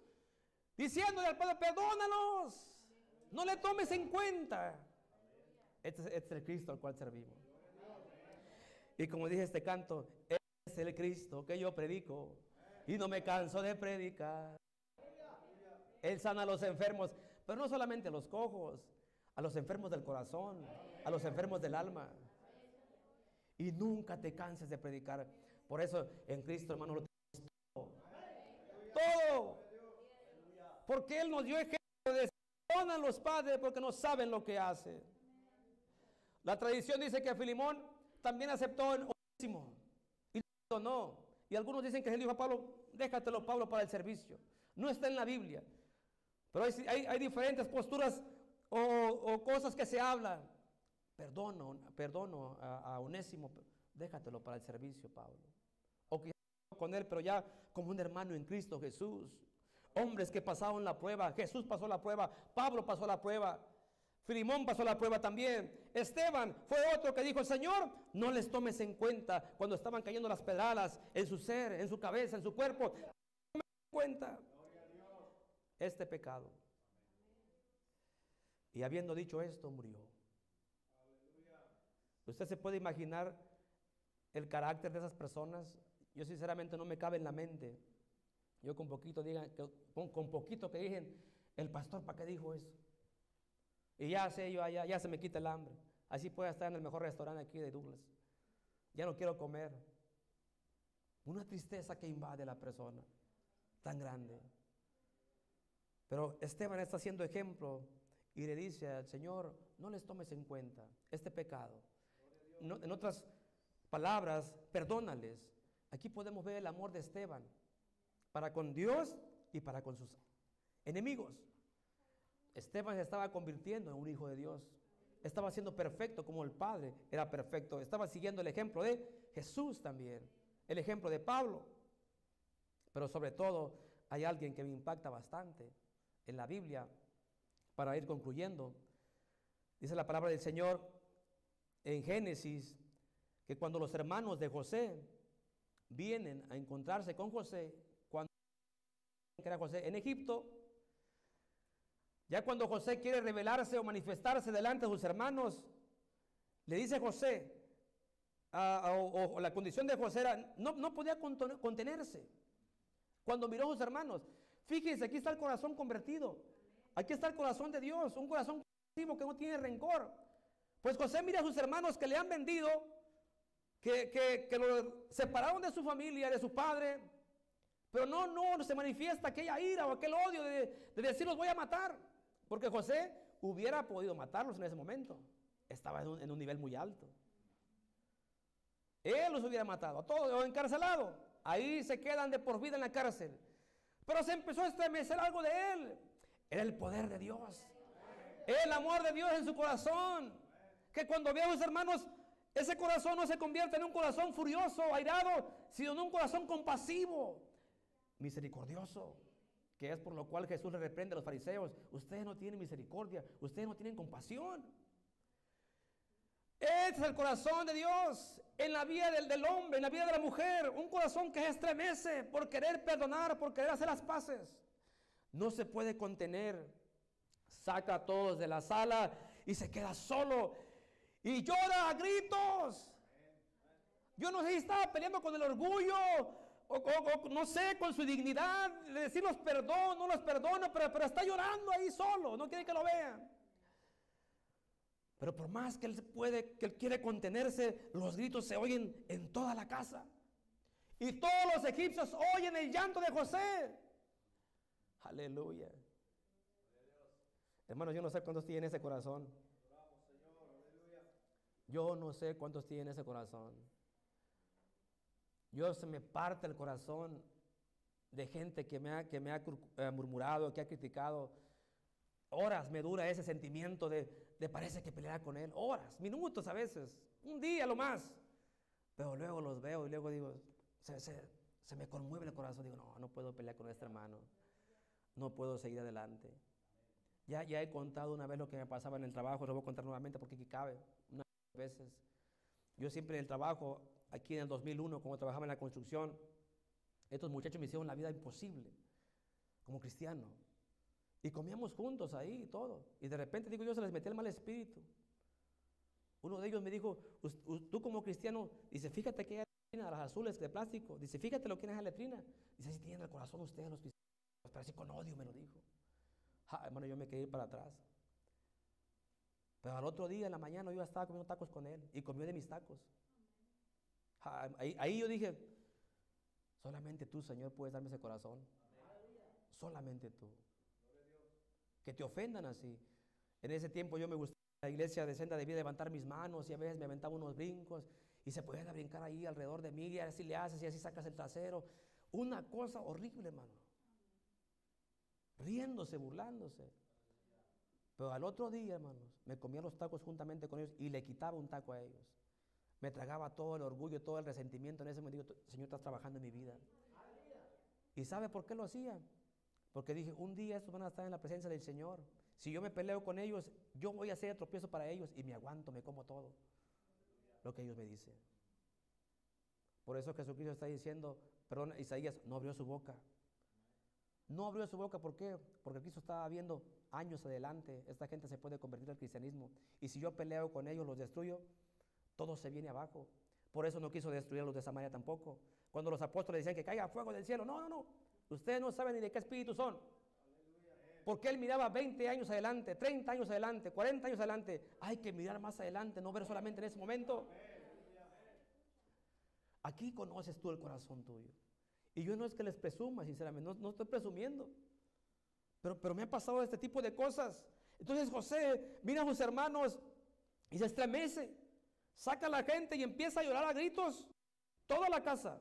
diciéndole al Padre, perdónalos. No le tomes en cuenta. Este, este es el Cristo al cual servimos. Y como dije este canto, es el Cristo que yo predico y no me canso de predicar. Él sana a los enfermos, pero no solamente a los cojos, a los enfermos del corazón, a los enfermos del alma. Y nunca te canses de predicar. Por eso en Cristo, hermano, lo tenemos todo. Todo. Porque Él nos dio ejemplo de a los padres porque no saben lo que hacen. La tradición dice que Filimón también aceptó en Onésimo no. Y algunos dicen que él dijo a Pablo, déjatelo Pablo para el servicio. No está en la Biblia. Pero hay, diferentes posturas o, cosas que se hablan. Perdono, perdono a, a, Onésimo, déjatelo para el servicio, Pablo. O que con él, pero ya como un hermano en Cristo Jesús. Hombres que pasaron la prueba. Jesús pasó la prueba. Pablo pasó la prueba. Filimón pasó la prueba también. Esteban fue otro que dijo, Señor, no les tomes en cuenta cuando estaban cayendo las pedradas en su ser, en su cabeza, en su cuerpo. No en cuenta este pecado. Y habiendo dicho esto, murió. Usted se puede imaginar el carácter de esas personas. Yo sinceramente no me cabe en la mente. Yo con poquito digan, con, con poquito que digan, el pastor, ¿para qué dijo eso? Y ya sé yo, ya, ya se me quita el hambre. Así puedo estar en el mejor restaurante aquí de Douglas. Ya no quiero comer. Una tristeza que invade a la persona tan grande. Pero Esteban está haciendo ejemplo y le dice al Señor, no les tomes en cuenta este pecado. en otras palabras, perdónales. Aquí podemos ver el amor de Esteban para con Dios y para con sus enemigos. Esteban se estaba convirtiendo en un hijo de Dios. Estaba siendo perfecto como el Padre era perfecto. Estaba siguiendo el ejemplo de Jesús también. El ejemplo de Pablo. Pero sobre todo hay alguien que me impacta bastante en la Biblia para ir concluyendo. Dice la palabra del Señor en Génesis que cuando los hermanos de José vienen a encontrarse con José, cuando era José en Egipto, ya cuando José quiere revelarse o manifestarse delante de sus hermanos, le dice José, o, la condición de José era, no, no podía contenerse. Cuando miró a sus hermanos, fíjense, aquí está el corazón convertido. Aquí está el corazón de Dios, un corazón que no tiene rencor. Pues José mira a sus hermanos que le han vendido, que, que, lo separaron de su familia, de su padre, pero no, no se manifiesta aquella ira o aquel odio de, de decir los voy a matar. Porque José hubiera podido matarlos en ese momento. Estaba en un, nivel muy alto. Él los hubiera matado a todos o encarcelado. Ahí se quedan de por vida en la cárcel. Pero se empezó a estremecer algo de él. Era el poder de Dios. El amor de Dios en su corazón. Que cuando ve sus hermanos, ese corazón no se convierte en un corazón furioso, airado, sino en un corazón compasivo, misericordioso que es por lo cual Jesús le reprende a los fariseos, ustedes no tienen misericordia, ustedes no tienen compasión. Este es el corazón de Dios en la vida del, del, hombre, en la vida de la mujer. Un corazón que se estremece por querer perdonar, por querer hacer las paces. No se puede contener. Saca a todos de la sala y se queda solo. Y llora a gritos. Yo no sé si estaba peleando con el orgullo o, no sé, con su dignidad, le decimos perdón, no los perdono, pero, pero está llorando ahí solo, no quiere que lo vean. Pero por más que él puede, que él quiere contenerse, los gritos se oyen en toda la casa. Y todos los egipcios oyen el llanto de José. Aleluya. Hermanos, yo no sé cuántos tienen ese corazón. Yo no sé cuántos tienen ese corazón. Yo se me parte el corazón de gente que me ha, que me ha eh, murmurado, que ha criticado. Horas me dura ese sentimiento de, de parece que pelear con él. Horas, minutos a veces, un día lo más. Pero luego los veo y luego digo, se, se, se me conmueve el corazón. Digo, no, no puedo pelear con este hermano. No puedo seguir adelante. Ya, ya he contado una vez lo que me pasaba en el trabajo, lo voy a contar nuevamente porque aquí cabe, unas veces. Yo siempre en el trabajo aquí en el 2001, cuando trabajaba en la construcción, estos muchachos me hicieron la vida imposible como cristiano. Y comíamos juntos ahí y todo. Y de repente, digo yo, se les metía el mal espíritu. Uno de ellos me dijo, tú como cristiano, dice, fíjate que hay letrina, las azules de plástico. Dice, fíjate lo que es la letrina. Dice, si tienen el corazón ustedes los cristianos. Pero así con odio me lo dijo. hermano, yo me quedé para atrás. Pero al otro día, en la mañana, yo estaba comiendo tacos con él y comió de mis tacos. Ahí, yo dije, solamente tú, Señor, puedes darme ese corazón. Solamente tú. Que te ofendan así. En ese tiempo yo me gustaba la iglesia de senda debía levantar mis manos y a veces me aventaba unos brincos y se podían brincar ahí alrededor de mí y así le haces y así sacas el trasero. Una cosa horrible, hermano. Riéndose, burlándose. Pero al otro día, hermanos, me comía los tacos juntamente con ellos y le quitaba un taco a ellos. Me tragaba todo el orgullo, todo el resentimiento. En ese momento digo, Señor, estás trabajando en mi vida. ¿Y sabe por qué lo hacía? Porque dije, un día estos van a estar en la presencia del Señor. Si yo me peleo con ellos, yo voy a hacer tropiezo para ellos y me aguanto, me como todo lo que ellos me dicen. Por eso Jesucristo está diciendo, perdón, Isaías no abrió su boca. No abrió su boca, ¿por qué? Porque Cristo estaba viendo años adelante, esta gente se puede convertir al cristianismo. Y si yo peleo con ellos, los destruyo, todo se viene abajo. Por eso no quiso destruir a los de Samaria tampoco. Cuando los apóstoles decían que caiga fuego del cielo, no, no, no. Ustedes no saben ni de qué espíritu son. Porque él miraba 20 años adelante, 30 años adelante, 40 años adelante. Hay que mirar más adelante, no ver solamente en ese momento. Aquí conoces tú el corazón tuyo. Y yo no es que les presuma, sinceramente, no, estoy presumiendo. Pero, pero me ha pasado este tipo de cosas. Entonces José mira a sus hermanos y se estremece. Saca a la gente y empieza a llorar a gritos. Toda la casa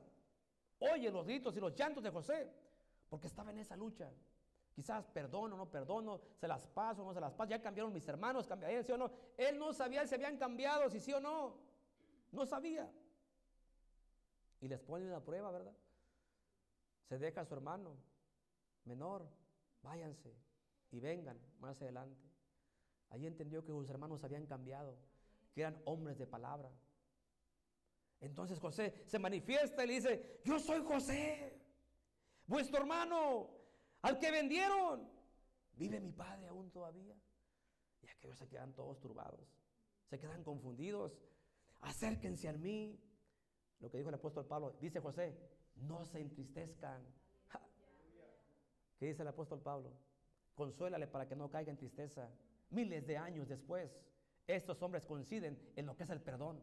oye los gritos y los llantos de José. Porque estaba en esa lucha. Quizás perdono, no perdono, se las paso, no se las paso. Ya cambiaron mis hermanos, cambiarían, sí o no. Él no sabía si habían cambiado, si sí o no. No sabía. Y les pone una prueba, ¿verdad? Se deja a su hermano menor, váyanse y vengan más adelante. Ahí entendió que sus hermanos habían cambiado, que eran hombres de palabra. Entonces José se manifiesta y le dice, yo soy José, vuestro hermano, al que vendieron. ¿Vive mi padre aún todavía? Y aquellos se quedan todos turbados, se quedan confundidos. Acérquense a mí. Lo que dijo el apóstol Pablo, dice José, no se entristezcan. ¿Qué dice el apóstol Pablo? Consuélale para que no caiga en tristeza. Miles de años después, estos hombres coinciden en lo que es el perdón.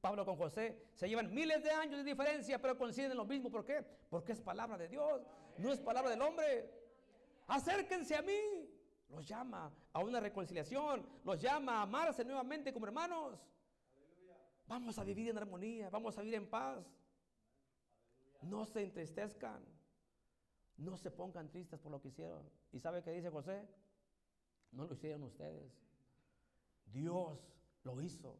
Pablo con José se llevan miles de años de diferencia, pero coinciden en lo mismo. ¿Por qué? Porque es palabra de Dios, no es palabra del hombre acérquense a mí. Los llama a una reconciliación, los llama a amarse nuevamente como hermanos. Vamos a vivir en armonía, vamos a vivir en paz. No se entristezcan, no se pongan tristes por lo que hicieron. ¿Y sabe qué dice José? No lo hicieron ustedes. Dios lo hizo.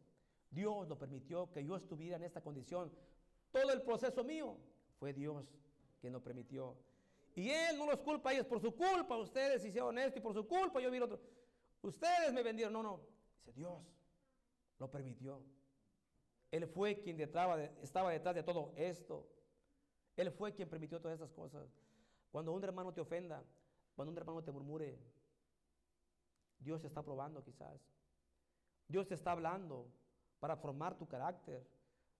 Dios lo permitió que yo estuviera en esta condición. Todo el proceso mío fue Dios quien lo permitió. Y Él no los culpa a ellos, por su culpa ustedes hicieron esto y por su culpa yo vi otro. Ustedes me vendieron, no, no. Dice Dios, lo permitió. Él fue quien estaba detrás de todo esto. Él fue quien permitió todas estas cosas. Cuando un hermano te ofenda, cuando un hermano te murmure, Dios está probando quizás. Dios te está hablando para formar tu carácter.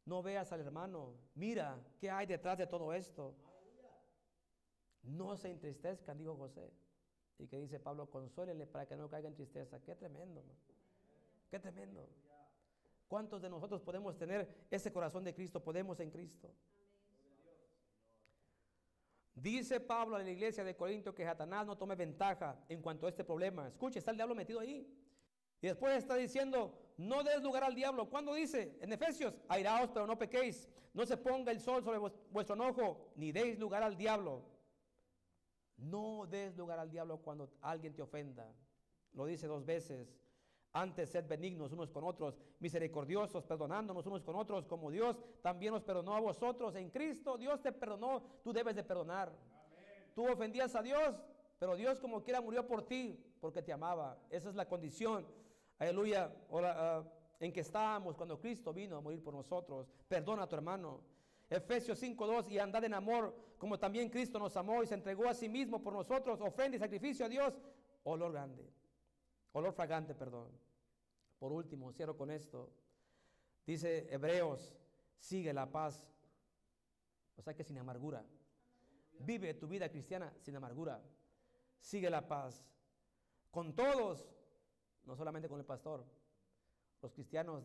No veas al hermano, mira qué hay detrás de todo esto. No se entristezcan, dijo José. Y que dice Pablo, consuélenle para que no caiga en tristeza. Qué tremendo, qué tremendo. ¿Cuántos de nosotros podemos tener ese corazón de Cristo? Podemos en Cristo. Dice Pablo a la iglesia de Corinto que Satanás no tome ventaja en cuanto a este problema. Escuche, está el diablo metido ahí. Y después está diciendo, no des lugar al diablo. ¿Cuándo dice? En Efesios, airaos pero no pequéis. No se ponga el sol sobre vuestro enojo, ni deis lugar al diablo. No des lugar al diablo cuando alguien te ofenda. Lo dice dos veces. Antes sed benignos unos con otros, misericordiosos, perdonándonos unos con otros, como Dios también nos perdonó a vosotros. En Cristo Dios te perdonó, tú debes de perdonar. Tú ofendías a Dios, pero Dios como quiera murió por ti, porque te amaba. Esa es la condición, aleluya, ah, en que estábamos cuando Cristo vino a morir por nosotros. Perdona a tu hermano. Efesios 5.2, y andad en amor, como también Cristo nos amó y se entregó a sí mismo por nosotros, ofrenda y sacrificio a Dios olor grande. Olor fragante, perdón. Por último, cierro con esto. Dice Hebreos, sigue la paz. O sea que sin amargura. Vive tu vida cristiana sin amargura. Sigue la paz. Con todos, no solamente con el pastor. Los cristianos,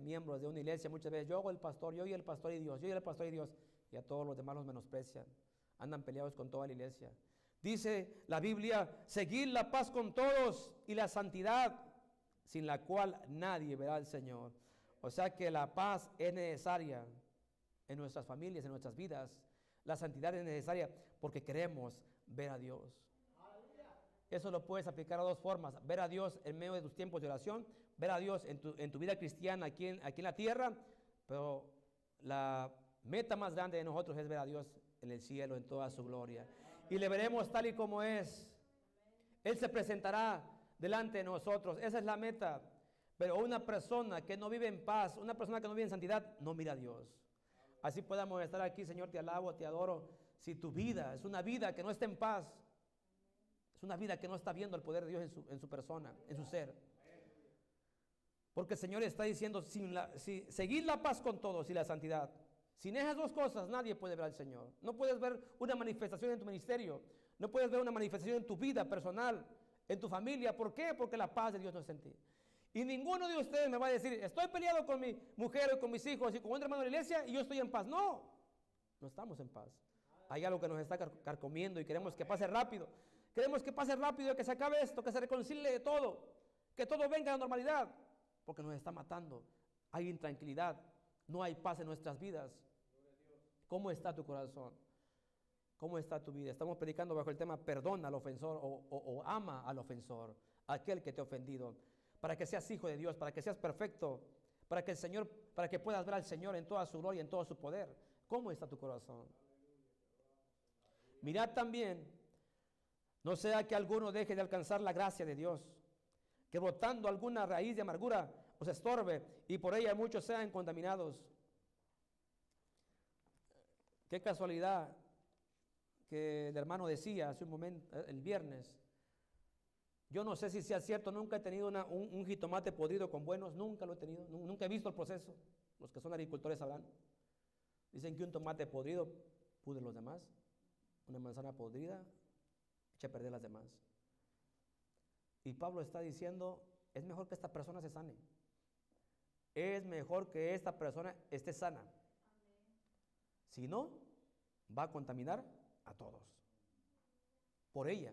miembros de una iglesia, muchas veces yo hago el pastor, yo y el pastor y Dios, yo y el pastor y Dios. Y a todos los demás los menosprecian. Andan peleados con toda la iglesia. Dice la Biblia, seguir la paz con todos y la santidad, sin la cual nadie verá al Señor. O sea que la paz es necesaria en nuestras familias, en nuestras vidas. La santidad es necesaria porque queremos ver a Dios. Eso lo puedes aplicar a dos formas. Ver a Dios en medio de tus tiempos de oración, ver a Dios en tu, vida cristiana aquí en, aquí en la tierra, pero la meta más grande de nosotros es ver a Dios en el cielo, en toda su gloria. Y le veremos tal y como es. Él se presentará delante de nosotros. Esa es la meta. Pero una persona que no vive en paz, una persona que no vive en santidad, no mira a Dios. Así podamos estar aquí, Señor, te alabo, te adoro. Si tu vida es una vida que no está en paz, una vida que no está viendo el poder de Dios en su, persona, en su ser. Porque el Señor está diciendo, sin si, seguir la paz con todos y la santidad. Sin esas dos cosas nadie puede ver al Señor. No puedes ver una manifestación en tu ministerio. No puedes ver una manifestación en tu vida personal, en tu familia. ¿Por qué? Porque la paz de Dios no está en ti. Y ninguno de ustedes me va a decir, estoy peleado con mi mujer o con mis hijos y con un hermano de la iglesia y yo estoy en paz. No, no estamos en paz. Hay algo que nos está carcomiendo y queremos que pase rápido. Queremos que pase rápido, que se acabe esto, que se reconcilie todo, que todo venga a la normalidad, porque nos está matando. Hay intranquilidad, no hay paz en nuestras vidas. ¿Cómo está tu corazón? ¿Cómo está tu vida? Estamos predicando bajo el tema perdona al ofensor o, o ama al ofensor, aquel que te ha ofendido para que seas hijo de Dios, para que seas perfecto, para que el Señor, para que puedas ver al Señor en toda su gloria, en todo su poder. ¿Cómo está tu corazón? Mirad también, no sea que alguno deje de alcanzar la gracia de Dios, que brotando alguna raíz de amargura os estorbe y por ella muchos sean contaminados. Qué casualidad que el hermano decía hace un momento, el viernes, yo no sé si sea cierto, nunca he tenido un, jitomate podrido con buenos, nunca lo he tenido, nunca he visto el proceso. Los que son agricultores sabrán. Dicen que un tomate podrido pude los demás, una manzana podrida a perder las demás. Y Pablo está diciendo, es mejor que esta persona se sane. Es mejor que esta persona esté sana. Si no, va a contaminar a todos. Por ella.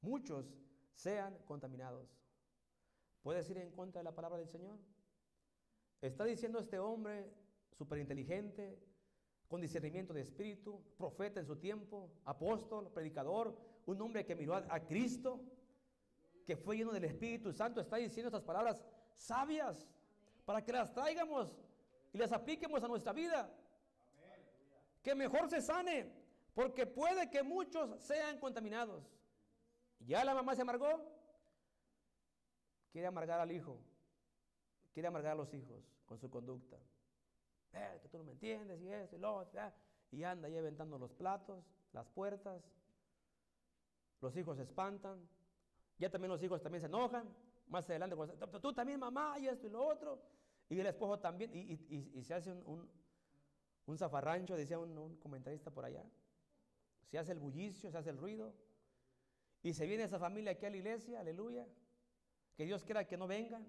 Muchos sean contaminados. ¿Puedes ir en contra de la palabra del Señor? Está diciendo este hombre súper inteligente, con discernimiento de espíritu, profeta en su tiempo, apóstol, predicador, un hombre que miró a, Cristo, que fue lleno del Espíritu Santo, está diciendo estas palabras sabias para que las traigamos y las apliquemos a nuestra vida. Que mejor se sane, porque puede que muchos sean contaminados. ¿Ya la mamá se amargó? Quiere amargar al hijo. Quiere amargar a los hijos con su conducta. Eh, tú no me entiendes y eso y lo otro. Y anda ahí aventando los platos, las puertas. Los hijos se espantan. Ya también los hijos también se enojan. Más adelante, tú también mamá y esto y lo otro. Y el esposo también. Y, se hace un, un, zafarrancho, decía un, un comentarista por allá. Se hace el bullicio, se hace el ruido. Y se viene esa familia aquí a la iglesia, aleluya. Que Dios quiera que no vengan.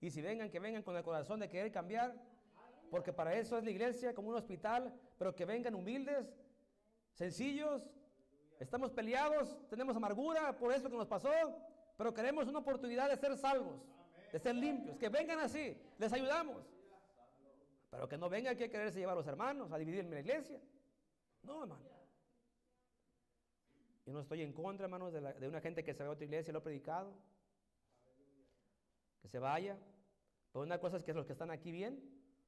Y si vengan, que vengan con el corazón de querer cambiar. Porque para eso es la iglesia, como un hospital. Pero que vengan humildes, sencillos. Estamos peleados, tenemos amargura por eso que nos pasó. Pero queremos una oportunidad de ser salvos, de ser limpios. Que vengan así, les ayudamos. Pero que no vengan aquí a quererse llevar a los hermanos, a dividirme la iglesia. No, hermano no estoy en contra, hermanos, de, una gente que se va a otra iglesia y lo ha predicado. Que se vaya. Pero una cosa es que los que están aquí bien,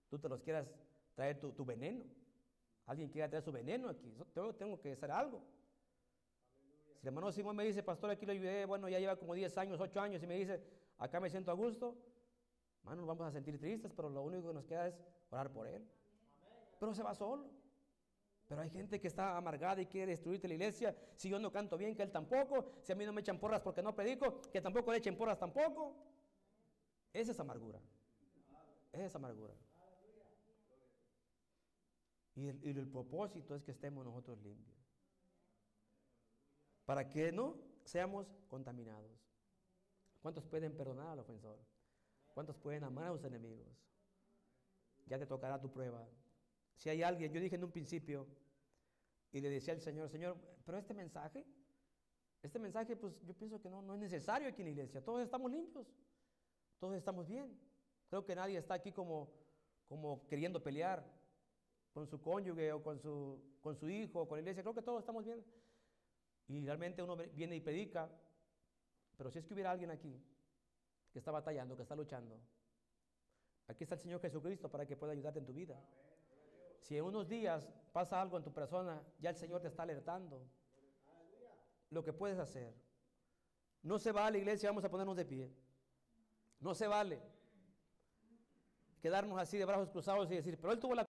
tú te los quieras traer tu, veneno. Alguien quiera traer su veneno aquí. Tengo que hacer algo. Si el hermano Simón me dice, pastor, aquí lo ayudé, bueno, ya lleva como 10 años, 8 años, y me dice, acá me siento a gusto, hermano, nos vamos a sentir tristes, pero lo único que nos queda es orar por él. Pero se va solo. Pero hay gente que está amargada y quiere destruirte la iglesia. Si yo no canto bien, que él tampoco. Si a mí no me echan porras porque no predico, que tampoco le echen porras tampoco. Esa es amargura. Esa es amargura. Y el, y el propósito es que estemos nosotros limpios. Para que no seamos contaminados. ¿Cuántos pueden perdonar al ofensor? ¿Cuántos pueden amar a sus enemigos? Ya te tocará tu prueba. Si hay alguien, yo dije en un principio, y le decía al Señor, Señor, pero este mensaje, este mensaje, pues yo pienso que no, no es necesario aquí en la iglesia. Todos estamos limpios, todos estamos bien. Creo que nadie está aquí como, como queriendo pelear con su cónyuge o con su, con su hijo o con la iglesia. Creo que todos estamos bien. Y realmente uno viene y predica, pero si es que hubiera alguien aquí que está batallando, que está luchando, aquí está el Señor Jesucristo para que pueda ayudarte en tu vida. Si en unos días pasa algo en tu persona, ya el Señor te está alertando. Lo que puedes hacer. No se vale, iglesia, vamos a ponernos de pie. No se vale quedarnos así de brazos cruzados y decir, pero él tuvo la